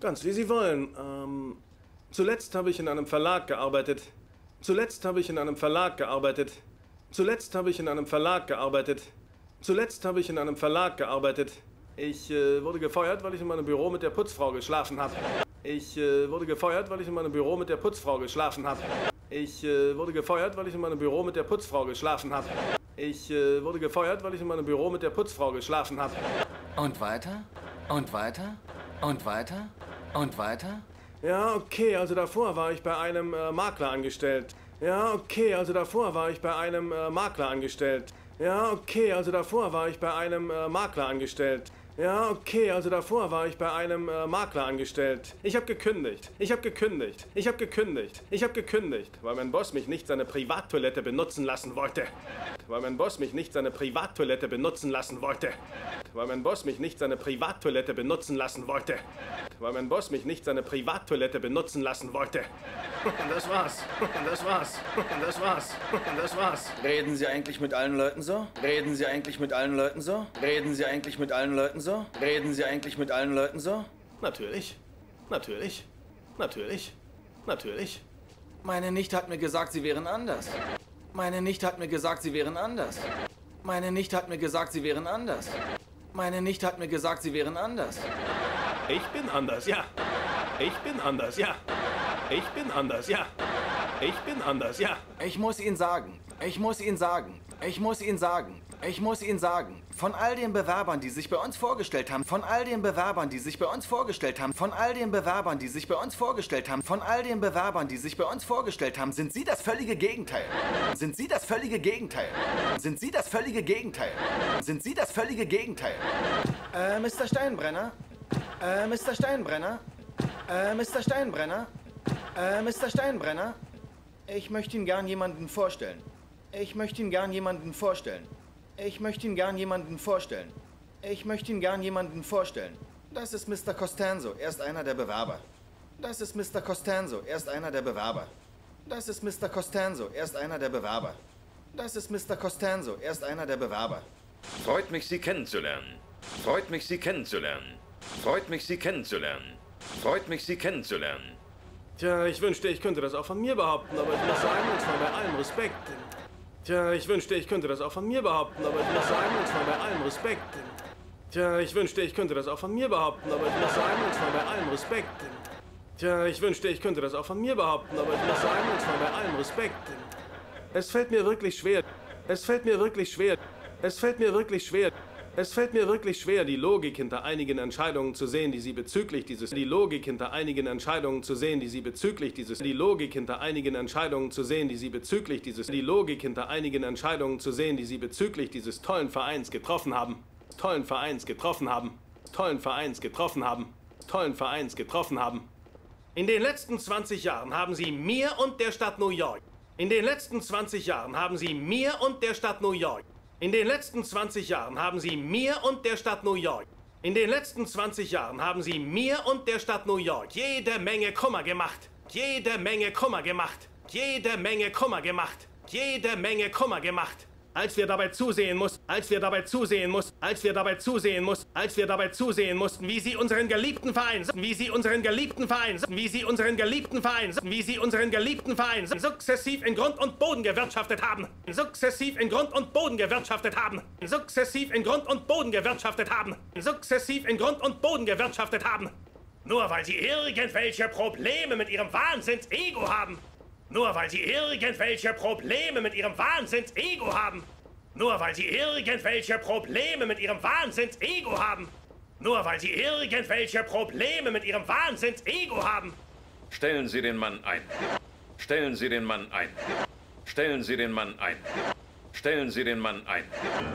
ganz wie Sie wollen. Ähm, zuletzt habe ich in einem Verlag gearbeitet. Zuletzt habe ich in einem Verlag gearbeitet. Zuletzt habe ich in einem Verlag gearbeitet. Zuletzt habe ich in einem Verlag gearbeitet. Ich äh, wurde gefeuert, weil ich in meinem Büro mit der Putzfrau geschlafen habe. Ich äh, wurde gefeuert, weil ich in meinem Büro mit der Putzfrau geschlafen habe. Ich äh, wurde gefeuert, weil ich in meinem Büro mit der Putzfrau geschlafen habe. Ich äh, wurde gefeuert, weil ich in meinem Büro mit der Putzfrau geschlafen habe. Und weiter? Und weiter? Und weiter? Und weiter? Ja, okay, also davor war ich bei einem äh, Makler angestellt. Ja, okay, also davor war ich bei einem äh, Makler angestellt. Ja, okay, also davor war ich bei einem äh, Makler angestellt. Ja, okay, also davor war ich bei einem äh, Makler angestellt. Ich habe gekündigt. Ich habe gekündigt. Ich habe gekündigt. Ich habe gekündigt, weil mein Boss mich nicht seine Privattoilette benutzen lassen wollte. Weil mein Boss mich nicht seine Privattoilette benutzen lassen wollte. Weil mein Boss mich nicht seine Privattoilette benutzen lassen wollte. Weil mein Boss mich nicht seine Privattoilette benutzen lassen wollte. Und das war's. Und das war's. Und das war's. Und das war's. Reden Sie eigentlich mit allen Leuten so? Reden Sie eigentlich mit allen Leuten so? Reden Sie eigentlich mit allen Leuten so? Reden Sie eigentlich mit allen Leuten so? Natürlich. Natürlich. Natürlich. Natürlich. Meine Nichte hat mir gesagt, Sie wären anders. Meine Nichte hat mir gesagt, Sie wären anders. Meine Nichte hat mir gesagt, Sie wären anders. Meine Nichte hat mir gesagt, Sie wären anders. Ich bin anders, ja. Ich bin anders, ja. Ich bin anders, ja. Ich bin anders, ja. Ich muss Ihnen sagen, ich muss Ihnen sagen, ich muss Ihnen sagen, ich muss Ihnen sagen, von all den Bewerbern, die sich bei uns vorgestellt haben, von all den Bewerbern, die sich bei uns vorgestellt haben, von all den Bewerbern, die sich bei uns vorgestellt haben, von all den Bewerbern, die sich bei uns vorgestellt haben, sind Sie das völlige Gegenteil. Sind Sie das völlige Gegenteil. Sind Sie das völlige Gegenteil. Sind Sie das völlige Gegenteil. Äh, Mr. Steinbrenner? Äh, Mr. Steinbrenner? Äh, Mr. Steinbrenner? Äh, Mr. Steinbrenner? Ich möchte Ihnen gern jemanden vorstellen. Ich möchte Ihnen gern jemanden vorstellen. Ich möchte Ihnen gern jemanden vorstellen. Ich möchte Ihnen gern jemanden vorstellen. Das ist Mr. Costanzo, er ist einer der Bewerber. Das ist Mr. Costanzo, er ist einer der Bewerber. Das ist Mr. Costanzo, er ist einer der Bewerber. Das ist Mr. Costanzo, er ist einer der Bewerber. Freut mich, Sie kennenzulernen. Freut mich, Sie kennenzulernen. Freut mich, Sie kennenzulernen. Freut mich, Sie kennenzulernen. Tja, ich wünschte, ich könnte das auch von mir behaupten, aber ich muss sagen, und zwar bei allem Respekt. Tja, ich wünschte, ich könnte das auch von mir behaupten, aber ich muss sagen, und zwar bei allem Respekt. Tja, ich wünschte, ich könnte das auch von mir behaupten, aber ich muss sagen, und zwar bei allem Respekt. Tja, ich wünschte, ich könnte das auch von mir behaupten, aber ich muss sagen, und zwar bei allem Respekt. Es fällt mir wirklich schwer. Es fällt mir wirklich schwer. Es fällt mir wirklich schwer. Es fällt mir wirklich schwer, die Logik hinter einigen Entscheidungen zu sehen, die Sie bezüglich dieses, die Logik hinter einigen Entscheidungen zu sehen, die Sie bezüglich dieses, die Logik hinter einigen Entscheidungen zu sehen, die Sie bezüglich dieses, die Logik hinter einigen Entscheidungen zu sehen, die Sie bezüglich dieses tollen Vereins getroffen haben, tollen Vereins getroffen haben, tollen Vereins getroffen haben, tollen Vereins getroffen haben. In den letzten 20 Jahren haben Sie mir und der Stadt New York, in den letzten 20 Jahren haben Sie mir und der Stadt New York in den letzten 20 Jahren haben Sie mir und der Stadt New York, in den letzten 20 Jahren haben Sie mir und der Stadt New York jede Menge Kummer gemacht. Jede Menge Kummer gemacht. Jede Menge Kummer gemacht. Jede Menge Kummer gemacht. Als wir dabei zusehen mussten, als wir dabei zusehen mussten, als wir dabei zusehen mussten, als wir dabei zusehen mussten, wie sie unseren geliebten Verein, wie sie unseren geliebten Verein, wie sie unseren geliebten Verein, wie sie unseren geliebten Verein sukzessiv in Grund und Boden gewirtschaftet haben, sukzessiv in Grund und Boden gewirtschaftet haben, sukzessiv in Grund und Boden gewirtschaftet haben, sukzessiv in Grund und Boden gewirtschaftet haben. Nur weil sie irgendwelche Probleme mit ihrem Wahnsinns-Ego haben. Nur weil sie irgendwelche Probleme mit ihrem Wahnsinns-Ego haben. Nur weil sie irgendwelche Probleme mit ihrem Wahnsinns-Ego haben. Nur weil sie irgendwelche Probleme mit ihrem Wahnsinns-Ego haben. Stellen Sie den Mann ein. Stellen Sie den Mann ein. Stellen Sie den Mann ein. Stellen Sie den Mann ein.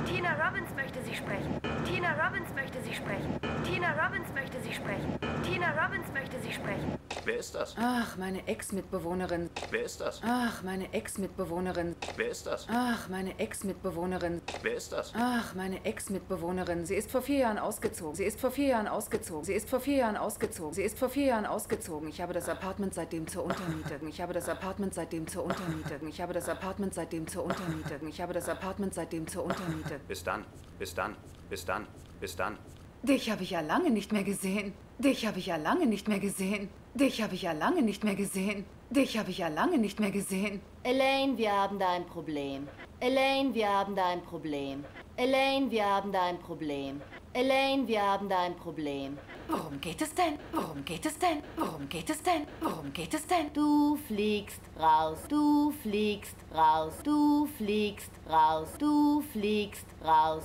Tina Robbins möchte Sie sprechen. Tina Robbins möchte Sie sprechen. Tina Robbins möchte Sie sprechen. Tina Robbins möchte Sie sprechen. Wer ist das? Ach, meine Ex-Mitbewohnerin. Wer ist das? Ach, meine Ex-Mitbewohnerin. Wer ist das? Ach, meine Ex-Mitbewohnerin. Wer ist das? Ach, meine Ex-Mitbewohnerin. Sie ist vor vier Jahren ausgezogen. Sie ist vor vier Jahren ausgezogen. Sie ist vor vier Jahren ausgezogen. Sie ist vor vier Jahren ausgezogen. Ich habe das Apartment seitdem zur Untermiete. Ich habe das Apartment seitdem zur Untermiete. Ich habe das Apartment seitdem zur Untermiete. Ich habe das Apartment seitdem zur Untermiete. Bis dann. Bis dann. Bis dann. Bis dann. Dich habe ich ja lange nicht mehr gesehen. Dich habe ich ja lange nicht mehr gesehen. Dich habe ich ja lange nicht mehr gesehen. Dich habe ich ja lange nicht mehr gesehen. Elaine, wir haben da ein Problem. Elaine, wir haben da ein Problem. Elaine, wir haben da ein Problem. Elaine, wir haben da ein Problem. Worum geht es denn? Worum geht es denn? Worum geht es denn? Worum geht es denn? Du fliegst raus. Du fliegst raus. Du fliegst raus. Du fliegst raus.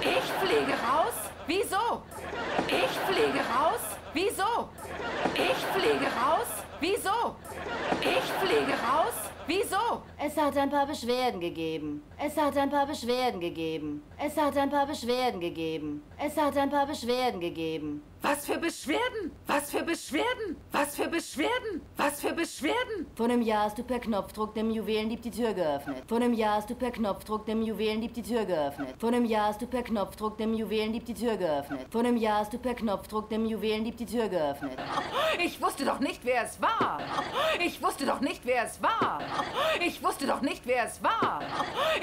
Ich fliege raus? Wieso? Ich fliege raus? Wieso? Ich fliege raus? Wieso? Ich fliege raus? Wieso? Es hat ein paar Beschwerden gegeben. Es hat ein paar Beschwerden gegeben. Es hat ein paar Beschwerden gegeben. Es hat ein paar Beschwerden gegeben. Was für Beschwerden? Was für Beschwerden? Was für Beschwerden? Was für Beschwerden? Vor einem Jahr hast du per Knopfdruck dem Juwelendieb die Tür geöffnet. Vor einem Jahr hast du per Knopfdruck dem Juwelendieb die Tür geöffnet. Vor einem Jahr hast du per Knopfdruck dem Juwelendieb die Tür geöffnet. Vor einem Jahr hast du per Knopfdruck dem Juwelendieb die Tür geöffnet. Ich wusste doch nicht, wer es war. Ich wusste doch nicht, wer es war. Ich wusste doch nicht, wer es war.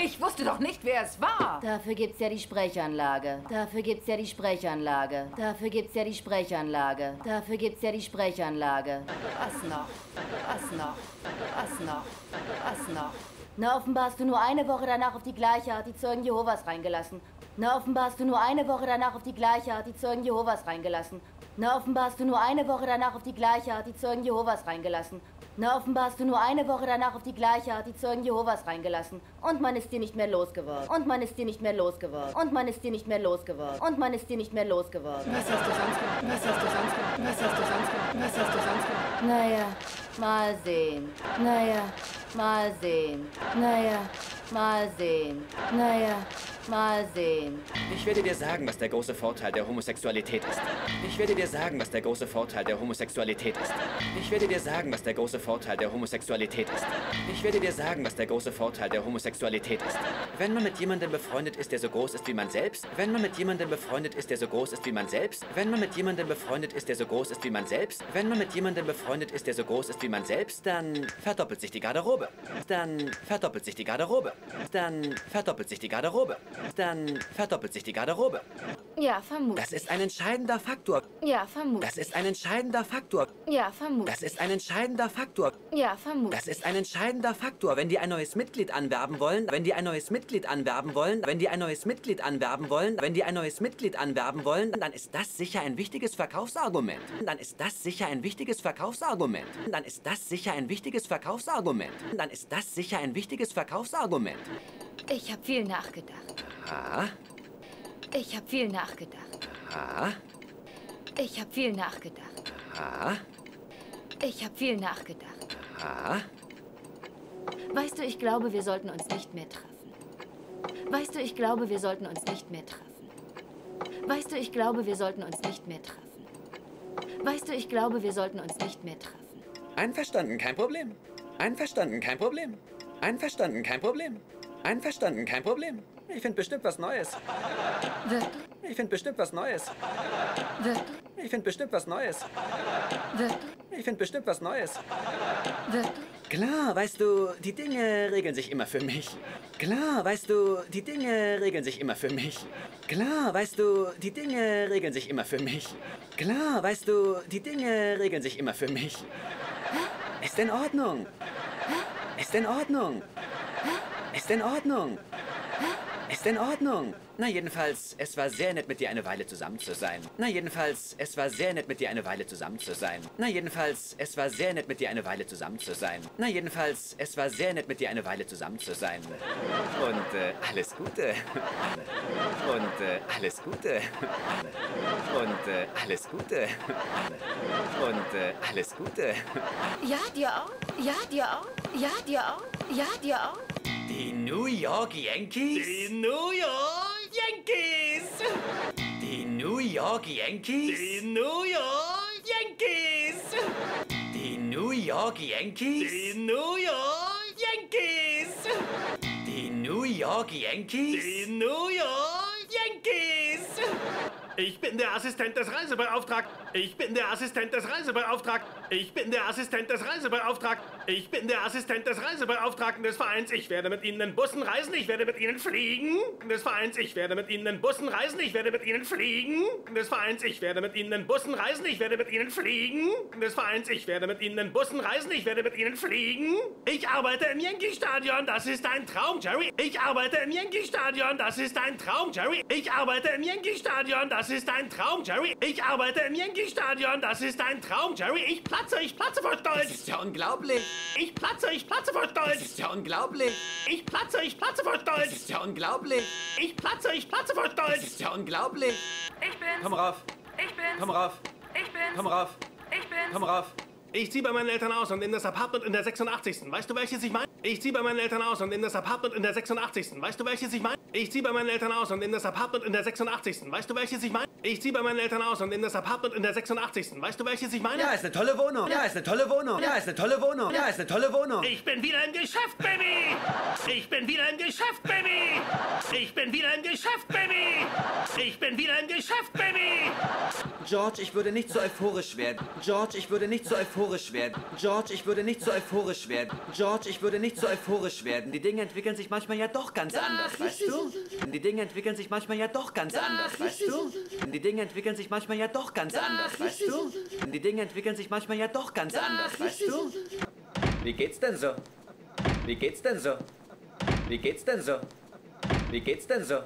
Ich wusste doch nicht, wer es war. Dafür gibt's ja die Sprechanlage. Dafür gibt's ja die Sprechanlage. Dafür gibt's ja die Sprechanlage. Dafür gibt's ja die Sprechanlage. Was noch? Was noch? Was noch? Was noch? Na, offenbar hast du nur eine Woche danach auf die gleiche Art die Zeugen Jehovas reingelassen. Na, offenbar hast du nur eine Woche danach auf die gleiche Art die Zeugen Jehovas reingelassen. Na, offenbar hast du nur eine Woche danach auf die gleiche Art die Zeugen Jehovas reingelassen. Na, offenbar hast du nur eine Woche danach auf die gleiche Art die Zeugen Jehovas reingelassen. Und man ist dir nicht mehr losgeworden. Und man ist dir nicht mehr losgeworden. Und man ist dir nicht mehr losgeworden. Und man ist dir nicht mehr losgeworden. Was hast du sonst gemacht? Was hast du sonst gemacht? Was hast du sonst gemacht? Was hast du sonst gemacht? Naja, mal sehen. Naja, mal sehen. Naja, mal sehen. Naja, mal sehen. Ich werde dir sagen, was der große Vorteil der Homosexualität ist. Ich werde dir sagen, was der große Vorteil der Homosexualität ist. Ich werde dir sagen, was der große Vorteil der Homosexualität ist. Ich werde dir sagen, was der große Vorteil der Homosexualität ist. Wenn man mit jemandem befreundet ist, der so groß ist wie man selbst, wenn man mit jemandem befreundet ist, der so groß ist wie man selbst, wenn man mit jemandem befreundet ist, der so groß ist wie man selbst, wenn man mit jemandem befreundet ist, der so groß ist wie man selbst, dann verdoppelt sich die Garderobe. Dann verdoppelt sich die Garderobe. Dann verdoppelt sich die Garderobe. Dann verdoppelt sich die Garderobe. Ja, vermutlich. Das ist ein entscheidender Faktor. Ja, vermutlich. Das ist ein entscheidender Faktor. Ja, vermutlich. Das ist ein entscheidender Faktor. Ja, vermutlich. Das ist ein entscheidender Faktor, wenn die ein neues Mitglied anwerben wollen, wenn die ein neues Mitglied anwerben wollen, wenn die ein neues Mitglied anwerben wollen, wenn die ein neues Mitglied anwerben wollen, dann ist das sicher ein wichtiges Verkaufsargument. Dann ist das sicher ein wichtiges Verkaufsargument. Dann ist das sicher ein wichtiges Verkaufsargument. Dann ist das sicher ein wichtiges Verkaufsargument. Ich habe viel nachgedacht. Ha? Ich habe viel nachgedacht. Ha? Ich habe viel nachgedacht. Ha? Ich habe viel nachgedacht. Ha? Weißt du, ich glaube, wir sollten uns nicht mehr treffen. Weißt du, ich glaube, wir sollten uns nicht mehr treffen. Weißt du, ich glaube, wir sollten uns nicht mehr treffen. Weißt du, ich glaube, wir sollten uns nicht mehr treffen. Einverstanden, kein Problem. Einverstanden, kein Problem. Einverstanden, kein Problem. Einverstanden, kein Problem. Ich finde bestimmt was Neues. Ich finde bestimmt was Neues. Ich finde bestimmt was Neues. Ich finde bestimmt was Neues. Klar, weißt du, die Dinge regeln sich immer für mich. Klar, weißt du, die Dinge regeln sich immer für mich. Klar, weißt du, die Dinge regeln sich immer für mich. Klar, weißt du, die Dinge regeln sich immer für mich. Ist in Ordnung. Ist in Ordnung. Ist in Ordnung. Ist in Ordnung. Na jedenfalls, es war sehr nett mit dir eine Weile zusammen zu sein. Na jedenfalls, es war sehr nett mit dir eine Weile zusammen zu sein. Na jedenfalls, es war sehr nett mit dir eine Weile zusammen zu sein. Na jedenfalls, es war sehr nett mit dir eine Weile zusammen zu sein. Und äh, alles Gute. Und äh, alles Gute. Und äh, alles Gute. Und äh, alles Gute. Ja, dir auch. Ja, dir auch. Ja, dir auch. Ja, dir auch. Die New York Yankees? Die New York Yankees! Die New York Yankees? The New York Yankees! The New York Yankees? The New York Yankees! Die New York Yankees? Die New York Yankees! Ich bin der Assistent des Reisebeauftragten. Ich bin der Assistent des Reisebeauftragten. Ich bin der Assistent des Reisebeauftragten. Ich bin der Assistent des Reisebeauftragten des Vereins. Ich werde mit Ihnen in Bussen reisen. Ich werde mit Ihnen fliegen. Des Vereins. Ich werde mit Ihnen in Bussen reisen. Ich werde mit Ihnen fliegen. Des Vereins. Ich werde mit Ihnen in Bussen reisen. Ich werde mit Ihnen fliegen. Des Vereins. Ich werde mit Ihnen in Bussen reisen. Ich werde mit Ihnen fliegen. Ich arbeite im Yankee Stadion. Das ist ein Traum, Jerry. Ich arbeite im Yankee Stadion. Das ist ein Traum, Jerry. Ich arbeite im Yankee Stadion. Das ist ein Traum, Jerry. Ich arbeite im Yankee Stadion. Das ist ein Traum, Jerry. Ich platze. Ich platze vor Stolz. Das ist ja unglaublich. Ich platze. Ich platze vor Stolz. Das ist ja unglaublich. Ich platze. Ich platze vor Stolz. Das ist ja unglaublich. Ich platze. Ich platze vor Das Stolz. ist ja unglaublich. Ich bin's. Komm rauf. Ich bin's. Komm rauf. Ich bin's. Komm rauf. Ich bin's. Komm rauf. Ich ziehe bei meinen Eltern aus und nehme das Apartment in der 86. Weißt du, welches ich meine? Ich ziehe bei meinen Eltern aus und nehme das Apartment in der 86. Weißt du, welches ich meine? Ich ziehe bei meinen Eltern aus und nehme das Apartment in der 86. Weißt du, welches ich meine? Ich ziehe bei meinen Eltern aus und nehme das Apartment in der 86. Weißt du, welches ich meine? Ja, ist eine tolle Wohnung. Ja, ist eine tolle Wohnung. Ja, ist eine tolle Wohnung. Ja, ist eine tolle Wohnung. Ich bin wieder im Geschäft, Baby! Ich bin wieder im Geschäft, Baby! Ich bin wieder im Geschäft, Baby! Ich bin wieder im Geschäft, Baby! George, ich würde nicht so euphorisch werden. George, ich würde nicht so euphorisch werden. George, ich würde nicht so euphorisch werden. George, ich würde nicht so euphorisch werden. Die Dinge entwickeln sich manchmal ja doch ganz anders, weißt du? Die Dinge entwickeln sich manchmal ja doch ganz anders, weißt du? Die Dinge entwickeln sich manchmal ja doch ganz anders, weißt du? Die Dinge entwickeln sich manchmal ja doch ganz anders, weißt du? Wie geht's denn so? Wie geht's denn so? Wie geht's denn so? Wie geht's denn so?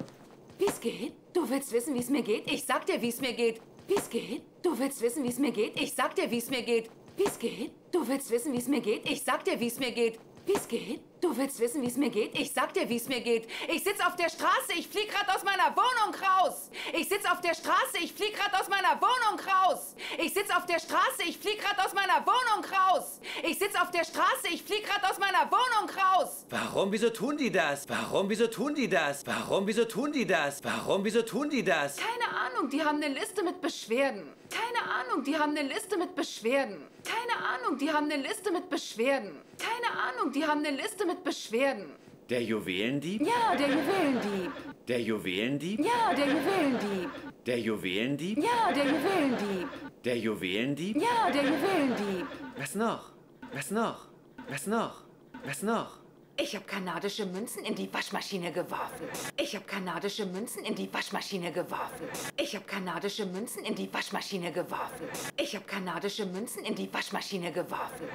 Wie's geht? Du willst wissen, wie's mir geht? Ich sag dir, wie's mir geht. Wie's geht? Du willst wissen, wie's mir geht? Ich sag dir, wie's mir geht. Wie's geht? Du willst wissen, wie's mir geht? Ich sag dir, wie's mir geht. Wie's geht? Du willst wissen, wie's mir geht? Ich sag dir, wie's mir geht. Ich sitz auf der Straße, ich flieg grad aus meiner Wohnung raus. Ich sitz auf der Straße, ich flieg grad aus meiner Wohnung raus. Ich sitz auf der Straße, ich flieg grad aus meiner Wohnung raus. Ich sitz auf der Straße, ich flieg grad aus meiner Wohnung raus. Warum, wieso tun die das? Warum, wieso tun die das? Warum, wieso tun die das? Warum, wieso tun die das? Keine Ahnung, die haben eine Liste mit Beschwerden. Keine Ahnung, die haben eine Liste mit Beschwerden. Keine Ahnung, die haben eine Liste mit Beschwerden. Keine Ahnung, die haben eine Liste mit Beschwerden. Der Juwelendieb? Ja, der Juwelendieb. Der Juwelendieb? Ja, der Juwelendieb. Der Juwelendieb? Ja, der Juwelendieb. Der Juwelendieb? Ja, der Juwelendieb. Was noch? Was noch? Was noch? Was noch? Ich habe kanadische Münzen in die Waschmaschine geworfen. Ich habe kanadische Münzen in die Waschmaschine geworfen. Ich habe kanadische Münzen in die Waschmaschine geworfen. Ich habe kanadische Münzen in die Waschmaschine geworfen.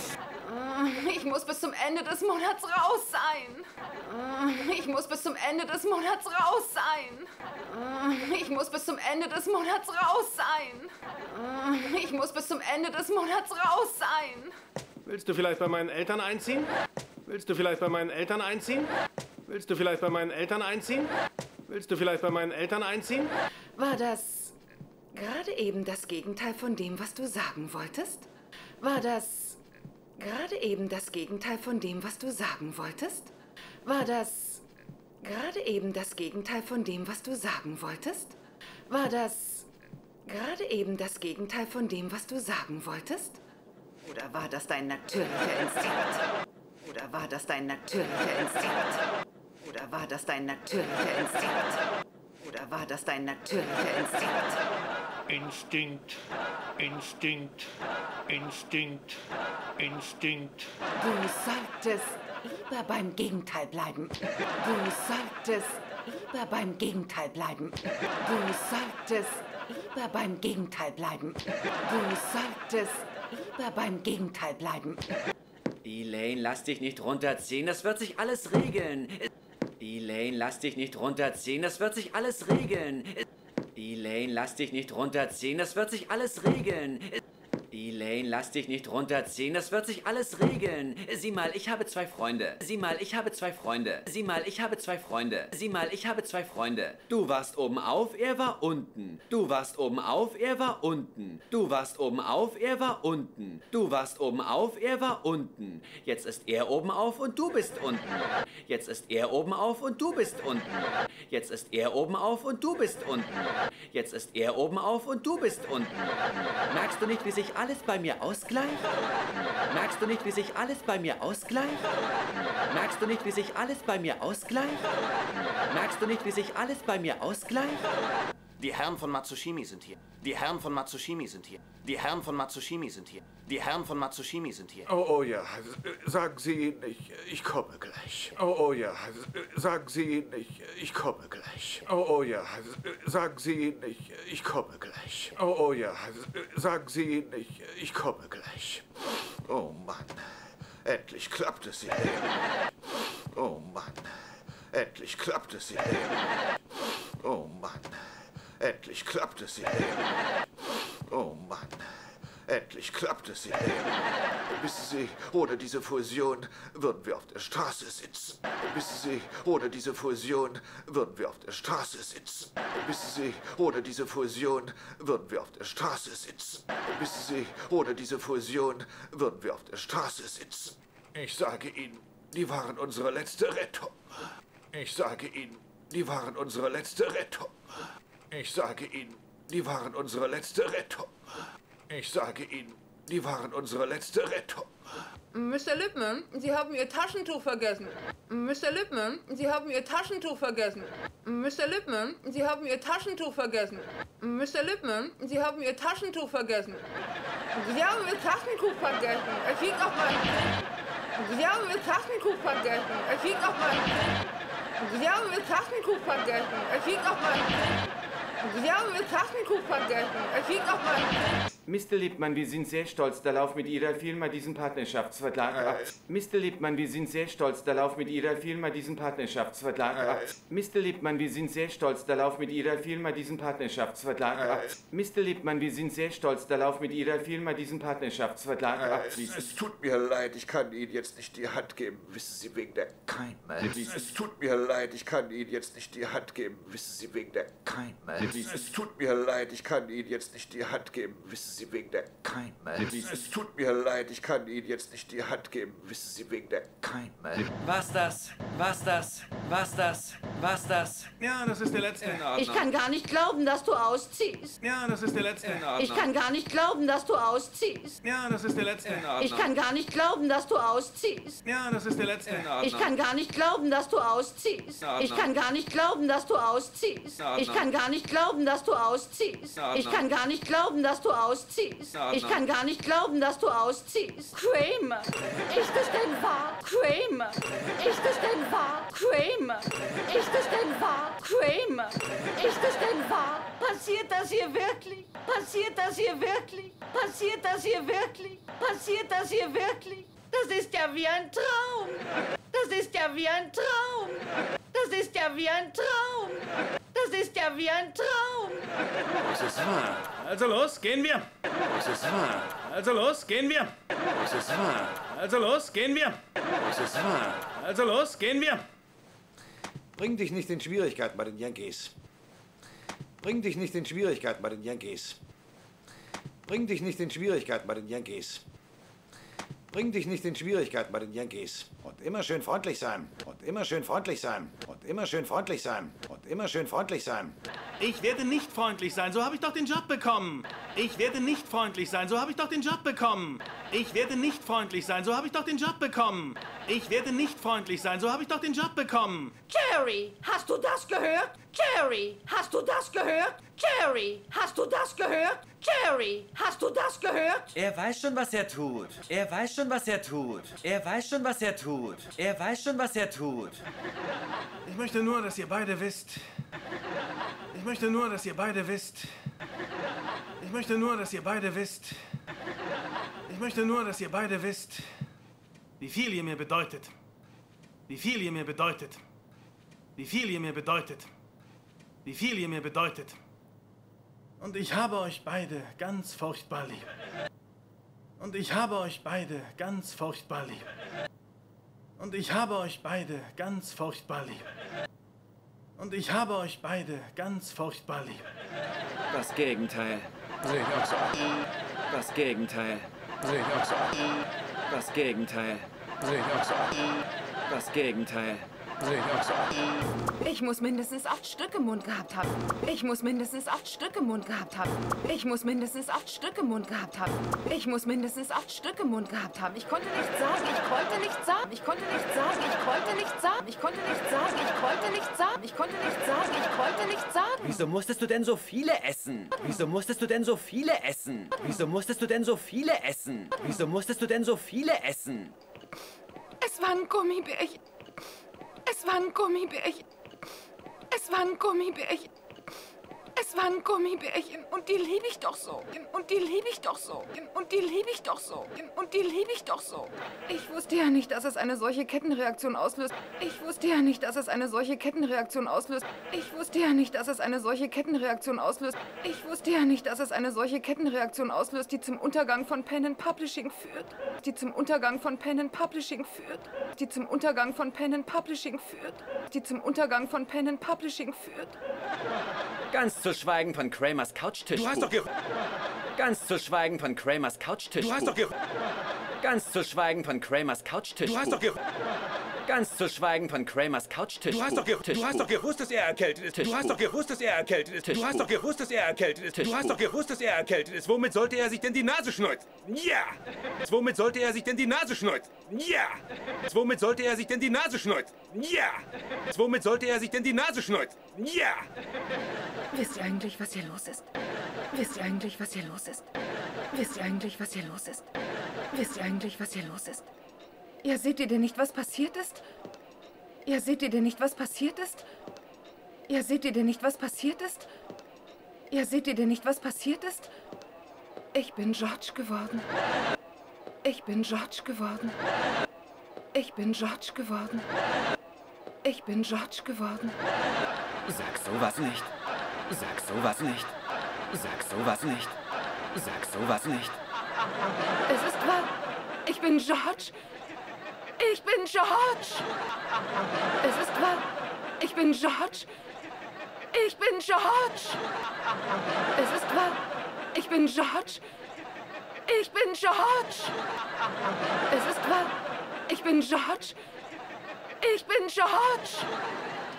Äh, Ich muss bis zum Ende des Monats raus sein. Äh, Ich muss bis zum Ende des Monats raus sein. Äh, Ich muss bis zum Ende des Monats raus sein. Ich muss bis zum Ende des Monats raus sein. Willst du vielleicht bei meinen Eltern einziehen? Willst du vielleicht bei meinen Eltern einziehen? Willst du vielleicht bei meinen Eltern einziehen? Willst du vielleicht bei meinen Eltern einziehen? War das gerade eben das Gegenteil von dem, was du sagen wolltest? War das gerade eben das Gegenteil von dem, was du sagen wolltest? War das gerade eben das Gegenteil von dem, was du sagen wolltest? War das gerade eben das Gegenteil von dem, was du sagen wolltest? Oder war das dein natürlicher Instinkt? Oder war das dein natürlicher Instinkt? Oder war das dein natürlicher Instinkt? Oder war das dein natürlicher Instinkt? Instinkt, Instinkt, Instinkt, Instinkt. Du solltest lieber beim Gegenteil bleiben. Du solltest lieber beim Gegenteil bleiben. Du solltest lieber beim Gegenteil bleiben. Du solltest lieber beim Gegenteil bleiben. Elaine, lass dich nicht runterziehen, das wird sich alles regeln. Elaine, lass dich nicht runterziehen, das wird sich alles regeln. Elaine, lass dich nicht runterziehen, das wird sich alles regeln. Elaine, lass dich nicht runterziehen, das wird sich alles regeln. Sieh mal, ich habe zwei Freunde. Sieh mal, ich habe zwei Freunde. Sieh mal, ich habe zwei Freunde. Sieh mal, ich habe zwei Freunde. Du warst oben auf, er war unten. Du warst oben auf, er war unten. Du warst oben auf, er war unten. Du warst oben auf, er war unten. Jetzt ist er oben auf und du bist unten. Jetzt ist er oben auf und du bist unten. Jetzt ist er oben auf und du bist unten. Jetzt ist er oben auf und du bist unten. Merkst du nicht, wie sich alles bei mir ausgleicht? Merkst du nicht, wie sich alles bei mir ausgleicht? Merkst du nicht, wie sich alles bei mir ausgleicht? Merkst du nicht, wie sich alles bei mir ausgleicht? Die Herren von Matsushimi sind hier. Die Herren von Matsushimi sind hier. Die Herren von Matsushimi sind hier. Die Herren von Matsushimi sind hier. Oh, oh ja, sagen Sie ihnen, ich, komme gleich. Oh, oh ja, sagen Sie ihnen, ich, komme gleich. Oh, oh ja, sagen Sie ihnen, ich, komme gleich. Oh, oh ja, sagen Sie ich, ich komme gleich. Oh Mann, endlich klappt es hier. Oh Mann, endlich klappt es hier. Oh Mann, endlich klappt es hier. Oh Mann. Endlich klappt es hier. Wissen Sie, ohne diese Fusion würden wir auf der Straße sitzen. Wissen Sie, ohne diese Fusion würden wir auf der Straße sitzen. Wissen Sie, ohne diese Fusion würden wir auf der Straße sitzen. Wissen Sie, ohne diese Fusion würden wir auf der Straße sitzen. Ich sage Ihnen, die waren unsere letzte Rettung. Ich sage Ihnen, die waren unsere letzte Rettung. Ich sage Ihnen, die waren unsere letzte Rettung. Ich sage Ihnen, die waren unsere letzte Rettung. Mr. Lipman, Sie haben Ihr Taschentuch vergessen. Mr. Lipman, Sie haben Ihr Taschentuch vergessen. Mr. Lipman, Sie haben Ihr Taschentuch vergessen. Mr. Lipman, Sie haben Ihr Taschentuch vergessen. Sie haben Ihr Taschentuch vergessen. Es liegt auf meinem. Sie haben Ihr Taschentuch vergessen. Es liegt auf meinem. Sie haben Ihr Taschentuch vergessen. Es liegt auf meinem Sie haben Ihr Taschentuch vergessen. Es liegt auf meinem Tisch. Mr. Liebmann, wir sind sehr stolz darauf, mit Ihrer Firma diesen Partnerschaftsvertrag ab. Mr. Liebmann, wir sind sehr stolz darauf, mit Ihrer Firma diesen Partnerschaftsvertrag ab. Mr. Liebmann, wir sind sehr stolz darauf, mit Ihrer Firma diesen Partnerschaftsvertrag ab. Mr. Liebmann, wir sind sehr stolz darauf, mit Ihrer Firma diesen Partnerschaftsvertrag abzuschließen. Es tut mir leid, ich kann Ihnen jetzt nicht die Hand geben, wissen Sie, wegen der Keime. Es tut mir leid, ich kann Ihnen jetzt nicht die Hand geben, wissen Sie, wegen der Keime. Es tut mir leid, ich kann Ihnen jetzt nicht die Hand geben, wissen Sie, wegen der Keime. Es tut mir leid, ich kann Ihnen jetzt nicht die Hand geben, wissen Sie, wegen der Keime. Was das? Was das? Was das? Was das? Ja, das ist der letzte in Ordnung. Ich kann gar nicht glauben, dass du ausziehst. Ja, das ist der letzte in Ordnung. Ich kann gar nicht glauben, dass du ausziehst. Ja, das ist der letzte in Ordnung. Ich kann gar nicht glauben, dass du ausziehst. Ja, das ist der letzte in Ordnung. Ich kann gar nicht glauben, dass du ausziehst. Ich kann gar nicht glauben, dass du ausziehst. Ich kann gar nicht glauben, dass du ausziehst. Ich kann gar nicht glauben, dass du ausziehst. Ordnung. Ich kann gar nicht glauben, dass du ausziehst. Kramer, ist es denn wahr? Kramer, ist es denn wahr? Kramer, ist es denn wahr? Kramer, ist es denn wahr? Passiert das hier wirklich? Passiert das hier wirklich? Passiert das hier wirklich? Passiert das hier wirklich? Das ist ja wie ein Traum. Das ist ja wie ein Traum. Das ist ja wie ein Traum. Das ist ja wie ein Traum. Es ist wahr. Also los, gehen wir. Es ist wahr. Also los, gehen wir. Es ist wahr. Also los, gehen wir. Es ist wahr. Also los, gehen wir. Bring dich nicht in Schwierigkeiten bei den Yankees. Bring dich nicht in Schwierigkeiten bei den Yankees. Bring dich nicht in Schwierigkeiten bei den Yankees. Bring dich nicht in Schwierigkeiten bei den Yankees. Und immer schön freundlich sein. Und immer schön freundlich sein. Und immer schön freundlich sein. Und immer schön freundlich sein. Ich werde nicht freundlich sein, so habe ich doch den Job bekommen. Ich werde nicht freundlich sein, so habe ich doch den Job bekommen. Ich werde nicht freundlich sein, so habe ich doch den Job bekommen. Ich werde nicht freundlich sein, so habe ich doch den Job bekommen. Jerry, hast du das gehört? Jerry, hast du das gehört? Jerry, hast du das gehört? Jerry, hast du das gehört? Er weiß schon, was er tut. Er weiß schon, was er tut. Er weiß schon, was er tut. Er weiß schon, was er tut. Ich möchte nur, dass ihr beide wisst. Ich möchte nur, dass ihr beide wisst. Ich möchte nur, dass ihr beide wisst. Ich möchte nur, dass ihr beide wisst, wie viel ihr mir bedeutet. Wie viel ihr mir bedeutet. Wie viel ihr mir bedeutet. Wie viel ihr mir bedeutet. Und ich habe euch beide ganz furchtbar lieb. Und ich habe euch beide ganz furchtbar lieb. Und ich habe euch beide ganz furchtbar lieb. Und ich habe euch beide ganz furchtbar lieb. Das Gegenteil. Sehe ich auch so. Das Gegenteil. Sehe ich auch so. Das Gegenteil. Sehe ich auch so. Das Gegenteil. Sehe ich auch so. Ich muss mindestens acht Stück im Mund gehabt haben. Ich muss mindestens acht Stück im Mund gehabt haben. Ich muss mindestens acht Stück im Mund gehabt haben. Ich muss mindestens acht Stück im Mund gehabt haben. Ich konnte nicht sagen, ich konnte nicht sagen, ich konnte nicht sagen, ich konnte nicht sagen, ich konnte nicht sagen, ich konnte nicht sagen, ich konnte nicht sagen, ich konnte nicht sagen. Wieso musstest du denn so viele essen? Wieso musstest du denn so viele essen? Wieso musstest du denn so viele essen? Wieso musstest du denn so viele essen? Es waren Gummibärchen. Es waren Gummibärchen. Es waren Gummibärchen. Es waren Gummibärchen und die liebe ich doch so. Und die liebe ich doch so. Und die liebe ich doch so. Und die liebe ich doch so. Ich wusste ja nicht, dass es eine solche Kettenreaktion auslöst. Ich wusste ja nicht, dass es eine solche Kettenreaktion auslöst. Ich wusste ja nicht, dass es eine solche Kettenreaktion auslöst. Ich wusste ja nicht, dass es eine solche Kettenreaktion auslöst, die zum Untergang von Pen and Publishing führt. Die zum Untergang von Pen and Publishing führt. Die zum Untergang von Pen and Publishing führt. Die zum Untergang von Pen and Publishing führt. Ganz zu schweigen von Kramers Couchtisch. Du hast doch Ganz zu schweigen von Kramers Couchtisch. Du hast doch Ganz zu schweigen von Kramers Couchtisch. Du hast doch Ganz zu schweigen von Kramers Couchtisch. Du hast doch, du hast doch gewusst, dass er erkältet ist. Du hast doch gewusst, dass er erkältet ist. Du hast doch gewusst, dass er erkältet ist. Du hast doch gewusst, dass er erkältet ist. Womit sollte er sich denn die Nase schneuzen? Ja! Womit sollte er sich denn die Nase schneuzen? Ja! Womit sollte er sich denn die Nase schneuzen? Ja! Womit sollte er sich denn die Nase schneuzen? Ja! Wisst ihr eigentlich, was hier los ist? Wisst ihr eigentlich, was hier los ist? Wisst ihr eigentlich, was hier los ist? Wisst ihr eigentlich, was hier los ist? Ja, seht ihr denn nicht, was passiert ist? Ja, seht ihr denn nicht, was passiert ist? Ja, seht ihr denn nicht, was passiert ist? Ja, seht ihr denn nicht, was passiert ist? Ich bin George geworden. Ich bin George geworden. Ich bin George geworden. Ich bin George geworden. Sag sowas nicht. Sag sowas nicht. Sag sowas nicht. Sag sowas nicht. Es ist wahr. Ich bin George. Ich bin George. Es ist wahr. Ich bin George. Ich bin George. Es ist wahr. Ich bin George. Ich bin George. Es ist wahr. Ich bin George. Ich bin George.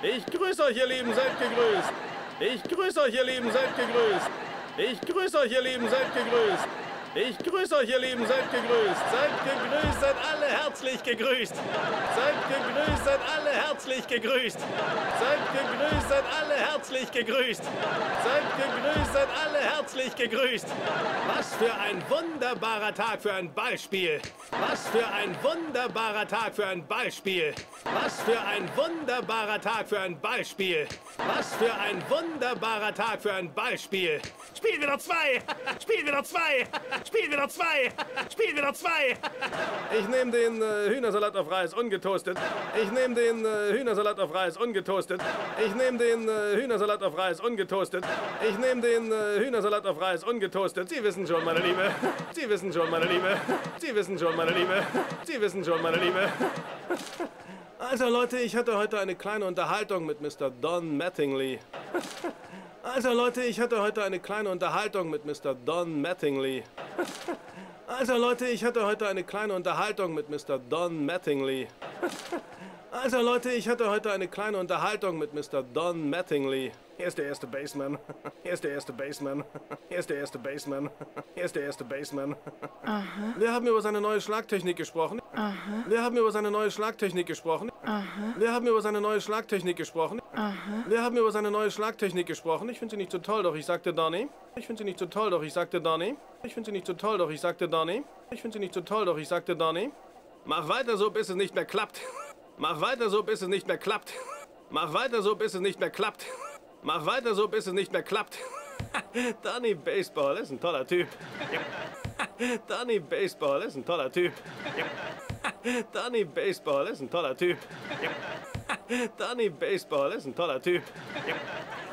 Ich grüße euch, ihr Lieben, seid gegrüßt. Ich grüße euch, ihr Lieben, seid gegrüßt. Ich grüße euch, ihr Lieben, seid gegrüßt. Ich grüße euch, ihr Lieben, seid gegrüßt. Seid gegrüßt, seid alle herzlich gegrüßt. Seid gegrüßt, seid alle herzlich gegrüßt. Seid gegrüßt, seid alle herzlich gegrüßt. Seid gegrüßt, seid alle herzlich gegrüßt. Was für ein wunderbarer Tag für ein Ballspiel. Was für ein wunderbarer Tag für ein Ballspiel. Was für ein wunderbarer Tag für ein Ballspiel. Was für ein wunderbarer Tag für ein Ballspiel. Spiel wieder zwei! Spiel wieder zwei! Spiel wieder zwei! Spiel wieder zwei! Ich nehme den äh, Hühnersalat auf Reis ungetoastet. Ich nehme den äh, Hühnersalat auf Reis ungetoastet. Ich nehme den äh, Hühnersalat auf Reis ungetoastet. Ich nehme den äh, Hühnersalat auf Reis ungetoastet. Sie wissen schon, meine Liebe. Sie wissen schon, meine Liebe. Sie wissen schon, meine Liebe. Sie wissen schon, meine Liebe. Also Leute, ich hatte heute eine kleine Unterhaltung mit Mr. Don Mattingly. Also Leute, ich hatte heute eine kleine Unterhaltung mit Mr. Don Mattingly. Also Leute, ich hatte heute eine kleine Unterhaltung mit Mr. Don Mattingly. Also Leute, ich hatte heute eine kleine Unterhaltung mit Mr. Don Mattingly. Hier ist der erste Baseman. Hier ist der erste Baseman. Hier ist der erste Baseman. Hier ist der erste Baseman. Aha. Wir haben über seine neue Schlagtechnik gesprochen. Aha. Wir haben über seine neue Schlagtechnik gesprochen. Aha. Wir haben über seine neue Schlagtechnik gesprochen. Aha. Wir haben über seine neue Schlagtechnik gesprochen. Ich finde sie nicht so toll, doch ich sagte Donny. Ich finde sie nicht so toll, doch ich sagte Donny. Ich finde sie nicht so toll, doch ich sagte Donny. Ich finde sie nicht so toll, doch ich sagte Donny. Mach weiter so, bis es nicht mehr klappt. Mach weiter so, bis es nicht mehr klappt. Mach weiter so, bis es nicht mehr klappt. Mach weiter so, bis es nicht mehr klappt. Donny Baseball ist ein toller Typ. Donny Baseball ist ein toller Typ. Donny Baseball ist ein toller Typ. Donny Baseball ist ein toller Typ.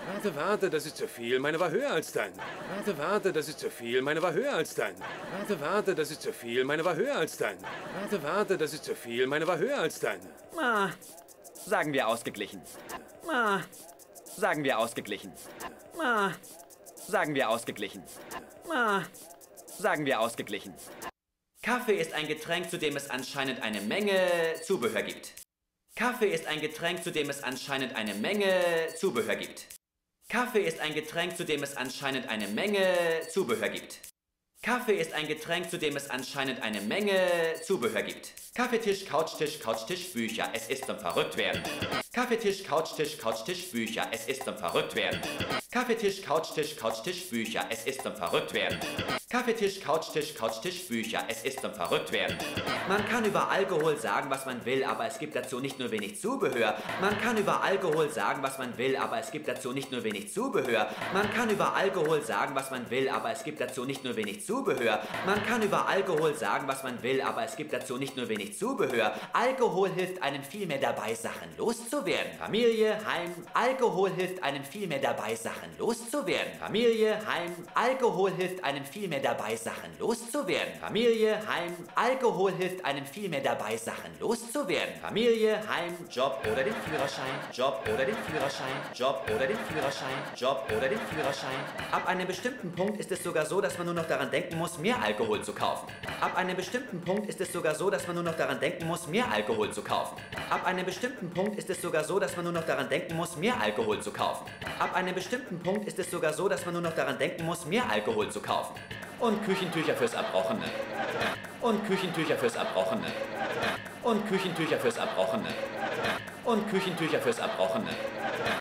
Warte, warte, das ist zu viel. Meine war höher als dein. Warte, warte, das ist zu viel. Meine war höher als dein. Warte, warte, das ist zu viel. Meine war höher als dein. Warte, warte, das ist zu viel. Meine war höher als dein. Ah, sagen wir ausgeglichen. Ah, sagen wir ausgeglichen. Ah, sagen wir ausgeglichen. Ah, sagen wir ausgeglichen. Kaffee ist ein Getränk, zu dem es anscheinend eine Menge Zubehör gibt. Kaffee ist ein Getränk, zu dem es anscheinend eine Menge Zubehör gibt. Kaffee ist ein Getränk, zu dem es anscheinend eine Menge Zubehör gibt. Kaffee ist ein Getränk, zu dem es anscheinend eine Menge Zubehör gibt. Kaffeetisch, Couchtisch, Couchtisch, Bücher, es ist zum Verrücktwerden. Kaffeetisch, Couchtisch, Couchtisch, Bücher, es ist zum Verrücktwerden. Kaffeetisch, Couchtisch, Couchtisch, Bücher, es ist zum Verrücktwerden. Kaffeetisch, Couchtisch, Couchtisch, Bücher, es ist zum Verrücktwerden. Man kann über Alkohol sagen, was man will, aber es gibt dazu nicht nur wenig Zubehör. Man kann über Alkohol sagen, was man will, aber es gibt dazu nicht nur wenig Zubehör. Man kann über Alkohol sagen, was man will, aber es gibt dazu nicht nur wenig Zubehör. Man kann über Alkohol sagen, was man will, aber es gibt dazu nicht nur wenig Zubehör. Alkohol hilft einem viel mehr dabei, Sachen loszuwerden. Familie, Heim, Alkohol hilft einem viel mehr dabei, Sachen loszuwerden. Familie, Heim, Alkohol hilft einem viel mehr dabei, Sachen loszuwerden. Familie, Heim, Alkohol hilft einem viel mehr dabei, Sachen loszuwerden. Familie, Heim, Job oder den Führerschein, Job oder den Führerschein, Job oder den Führerschein, Job oder den Führerschein. Ab einem bestimmten Punkt ist es sogar so, dass man nur noch daran denken muss, mehr Alkohol zu kaufen. Ab einem bestimmten Punkt ist es sogar so, dass man nur noch daran denken muss, mehr Alkohol zu kaufen. Ab einem bestimmten Punkt ist es sogar so, dass man nur noch daran denken muss, mehr Alkohol zu kaufen. Ab einem bestimmten Punkt ist es sogar so, dass man nur noch daran denken muss, mehr Alkohol zu kaufen. Und Küchentücher fürs Erbrochene. Und Küchentücher fürs Erbrochene. Und Küchentücher fürs Erbrochene. Und Küchentücher fürs Erbrochene.